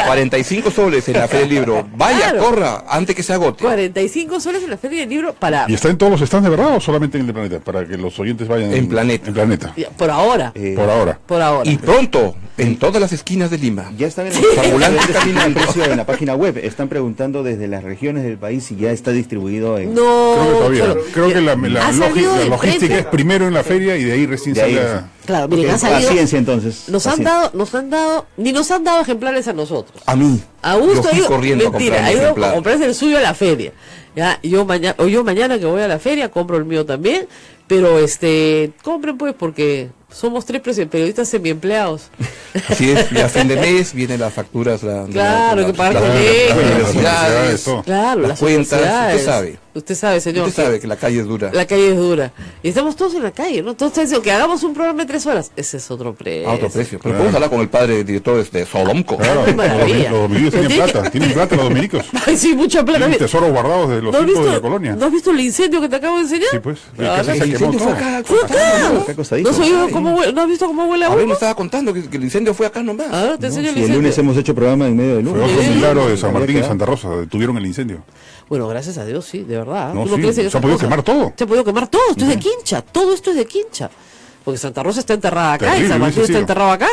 45 soles en la Feria del Libro. Vaya, Claro. corra, antes que se agote. 45 soles en la feria del libro para, ¿Y está en todos los stands de verdad o solamente en el de Planeta? Para que los oyentes vayan En Planeta. En Planeta. por ahora, Por ahora. por ahora. Y pronto, en todas las esquinas de Lima. Ya están en definen el precio en la página web. Están preguntando desde las regiones del país si ya está distribuido en. No, Creo que todavía. pero- Creo que la, la la logística es primero en la feria y de ahí recién De ahí sale. recién. a- Claro, miren, Ok, ha salido. Paciencia entonces. Nos han dado, nos han dado, ni nos han dado ejemplares a nosotros. A mí. Yo ha fui ido, corriendo a mentira, mi ido a comprarse el suyo a la feria. Ya, yo mañana, o yo mañana que voy a la feria compro el mío también, pero este, compren pues porque somos tres periodistas semiempleados. Así es, y a fin de mes vienen las facturas. La, Claro, la- hay que pagar las- colegios. las Las universidades. Claro, las, las cuentas. universidades. Usted sabe. Usted sabe, señor. Usted sabe que la calle es dura. La calle es dura. Y estamos todos en la calle, ¿no? Todos dicen que hagamos un programa de tres horas. Ese es otro precio. A otro precio. Pero Claro. podemos hablar con el padre director de Sodomco. Claro, Qué los, maravilla. los tienen que- plata, tienen plata los dominicos. [LAUGHS] Ay, sí, mucha plata. Tienen tesoros guardados de los ¿No de la visto, colonia. ¿No has visto el incendio que te acabo de enseñar? Sí, pues. Ah, no, El quemó incendio fue acá. ¡Fue acá! ¿No, has oído cómo huele- ¿No has visto cómo huele a A ver, me estaba contando que, que el incendio fue acá nomás. A ver, te enseño el Si el incendio. lunes hemos hecho programa en medio del Fue lunes. otro milagro de San Martín y. Santa Rosa, detuvieron el incendio. Bueno, gracias a Dios, sí, de verdad. No, ¿Tú sí, crees en se ha podido quemar todo. Se ha podido quemar todo. Esto es de quincha. Todo esto es de quincha. Porque Santa Rosa está enterrada acá y San Martín está enterrado acá.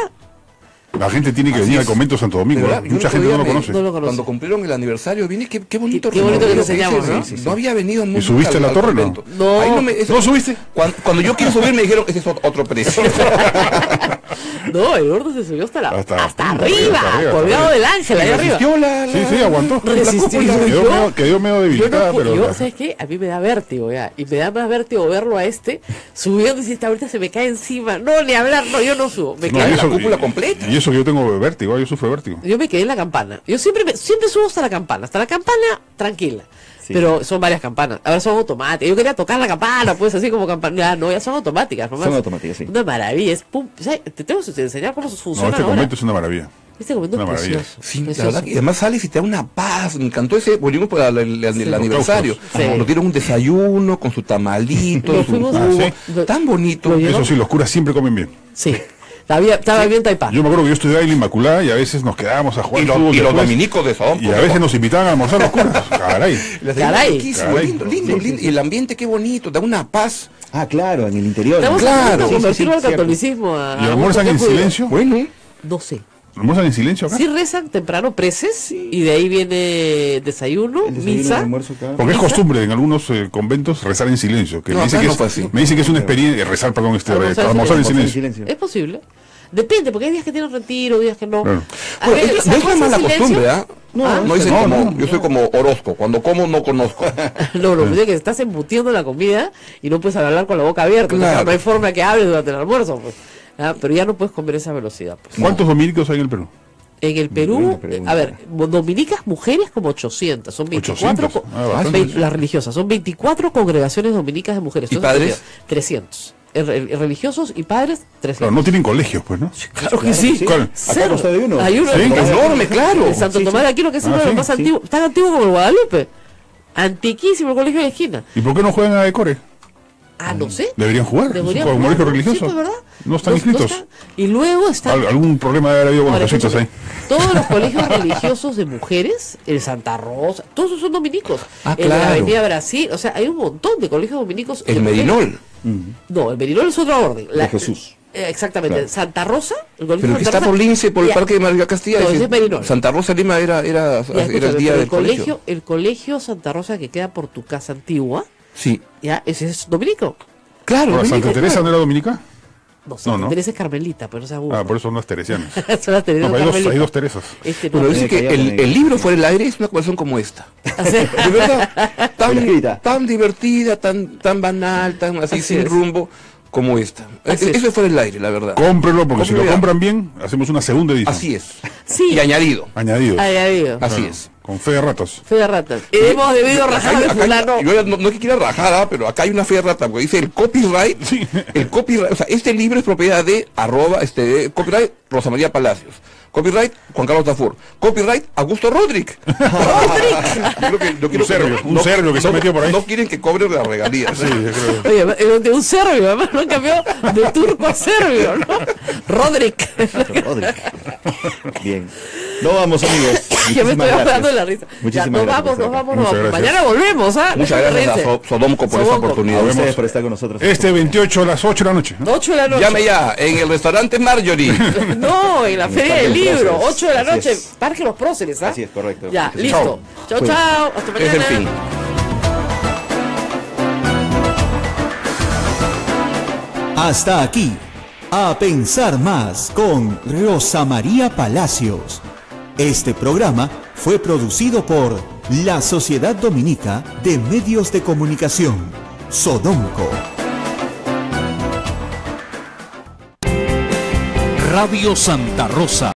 La gente tiene que Así venir es. al convento de Santo Domingo. ¿eh? Mucha gente no lo conoce. No lo conoce. Cuando cumplieron el aniversario, vine, qué, qué bonito Qué- qué bonito que te enseñamos, ¿no? sí, sí. No había venido nunca subiste a la torre, no? convento. No. Ahí no, me, eso- ¿No subiste? Cuando, cuando yo quiero subir me dijeron ese es ot- otro precio. [LAUGHS] No, el gordo se subió hasta, la, Hasta- arriba, colgado del ángel, ahí arriba. La, la- Sí, sí, aguantó. Resistió. Quedó medio, debilitada, pero. yo, ¿sabes qué? A mí me da vértigo ya. Y me da más vértigo verlo a este subiendo y si esta ahorita se me cae encima. No, ni hablar, no, yo no subo. Me y la cúpula y- completa. Eso que yo tengo vértigo, yo sufro vértigo. Yo me quedé en la campana. Yo siempre me- siempre subo hasta la campana. Hasta la campana, tranquila. Pero son varias campanas. Ahora son automáticas. Yo quería tocar la campana, pues así como campana. Ya, no, ya son automáticas. nomás. Son automáticas, sí. Una maravilla. Es pum. Te tengo que enseñar cómo No, funciona este ahora. convento es una maravilla. Este convento Una es maravilla. precioso. Sí, la verdad, y además sales y te da una paz. Me encantó ese, volvimos para el, el- el Sí. aniversario. Sí. Nos dieron un desayuno con su tamalito, Lo su fuimos jugo. a- tan bonito. Eso sí, los curas siempre comen bien. Sí. Estaba bien, estaba bien taipá. Yo me acuerdo que yo estudiaba en la Inmaculada y a veces nos quedábamos a jugar Y los, fútbol y los dominicos de Sodom. y a veces nos invitaban a almorzar los curas. [LAUGHS] Caray. Caray. Caray. Lindo, lindo, lindo. Y el ambiente qué bonito, da una paz. Ah, claro, en el interior. Estamos Claro. convertirlo sí, al catolicismo. a- ¿Y almuerzan en silencio? Bueno, No sé. ¿Almuerzan en silencio acá? Sí rezan temprano preces y de ahí viene desayuno, El desayuno, misa. el almuerzo, claro. Porque es costumbre en algunos eh, conventos rezar en silencio. Que No, me, dice acá que no es, fue así. me dice que es una experiencia, rezar, perdón, este, Almorzar en almorzar en silencio. silencio. Es posible. Depende, porque hay días que tienen retiro, días que no. Claro. Bueno, ver, es- no es una ¿almuerzo mala costumbre, ¿ah? No, Ah, no dicen no, como, no. yo soy como Orozco, cuando como no conozco. [LAUGHS] No, lo que es que estás embutiendo la comida y no puedes hablar con la boca abierta. Claro. O sea, no hay forma que hables durante el almuerzo. Pues. Ah, Pero ya no puedes comer esa velocidad. Pues. ¿Cuántos dominicos hay en el Perú? En el Perú, a ver, dominicas mujeres como 800, son 24, 800, co- ah, las religiosas, son 24 congregaciones dominicas de mujeres. ¿Y padres? 300. En re- en religiosos y padres, 300. Claro, no tienen colegios, pues, ¿no? Claro que sí. ¿Cuál? Acá Cero. consta de uno. Hay uno. Sí, es enorme, claro. El Santo Sí, Tomás sí. de Aquino, que es Ah, uno de los sí, más sí. antiguos, tan antiguo como el Guadalupe. Antiquísimo el colegio de esquina. ¿Y por qué no juegan a Decore? Ah, no sé. Deberían jugar. Deberían como jugar. colegio Sí, religioso. pues, ¿verdad? No están inscritos. Y luego está Al- algún problema debe haber habido con los jesuitas ahí. Todos los [LAUGHS] colegios religiosos de mujeres, el Santa Rosa, todos esos son dominicos. Ah, En la claro. Avenida Brasil, o sea, hay un montón de colegios dominicos. El de mujeres. Merinol. No, el Merinol es otra orden. La- De Jesús. eh, exactamente. Claro. Santa Rosa, el colegio Pero que Santa está por Rosa- Lince, por el Ya. Parque de María Castilla. No, es. Santa Rosa Lima era, era, Ya, era el día del el colegio, el colegio Santa Rosa que queda por tu casa antigua, Sí. ya, ese es dominico. Claro, Ahora, ¿Santa Teresa claro. no era dominica? No, Santa no. Teresa es carmelita, pero no se Ah, por eso no es teresiana. Son las Teresas [LAUGHS] No, hay, dos, hay dos Teresas. Este dice que el, el libro fuera del aire es una conversación como esta. [LAUGHS] De verdad, tan, tan divertida, tan, tan banal, tan así, Así sin es. rumbo como esta. Así Eso es fuera del aire, la verdad. Cómprelo, porque si lo compran bien, hacemos una segunda edición. Así es. Sí. Y añadido. Añadido. Añadido. Así Claro, es. Con fe de ratos. Fe de ratas. Hemos debido rajar de fulano. yo no, no es que quiera rajar, ah, pero acá hay una fe de rata, porque dice el copyright, el copyright, o sea, este libro es propiedad de arroba, este, de- copyright Rosa María Palacios, copyright Juan Carlos Tafur, copyright Augusto Rodrick. [LAUGHS] Yo creo yo Un serbio, un serbio que se metió por ahí. No quieren que cobren las regalías. Oye, eh, de un serbio, además lo han cambiado de turco a serbio, ¿no? Roderick. Bien. No vamos, amigos. [LAUGHS] Yo me estoy Muchísimas ahogando gracias. de la risa. Ya, Muchísimas nos gracias vamos, nos vamos, nos vamos. Mañana volvemos, ¿ah? Muchas gracias a Sodomco por esta oportunidad. ustedes por estar con nosotros. Este 28 a las 8 de la noche. 8 de la noche. Llame ya, en el restaurante Marjorie. [LAUGHS] No, en la Feria del Libro, Próceres. 8 de la noche, es. Parque Los Próceres, ¿ah? Así es, correcto. Ya, listo. Chao, chao. Hasta mañana. Es el fin. Hasta aquí. A pensar más con Rosa María Palacios. Este programa fue producido por la Sociedad Dominica de Medios de Comunicación, Sodomco. Radio Santa Rosa.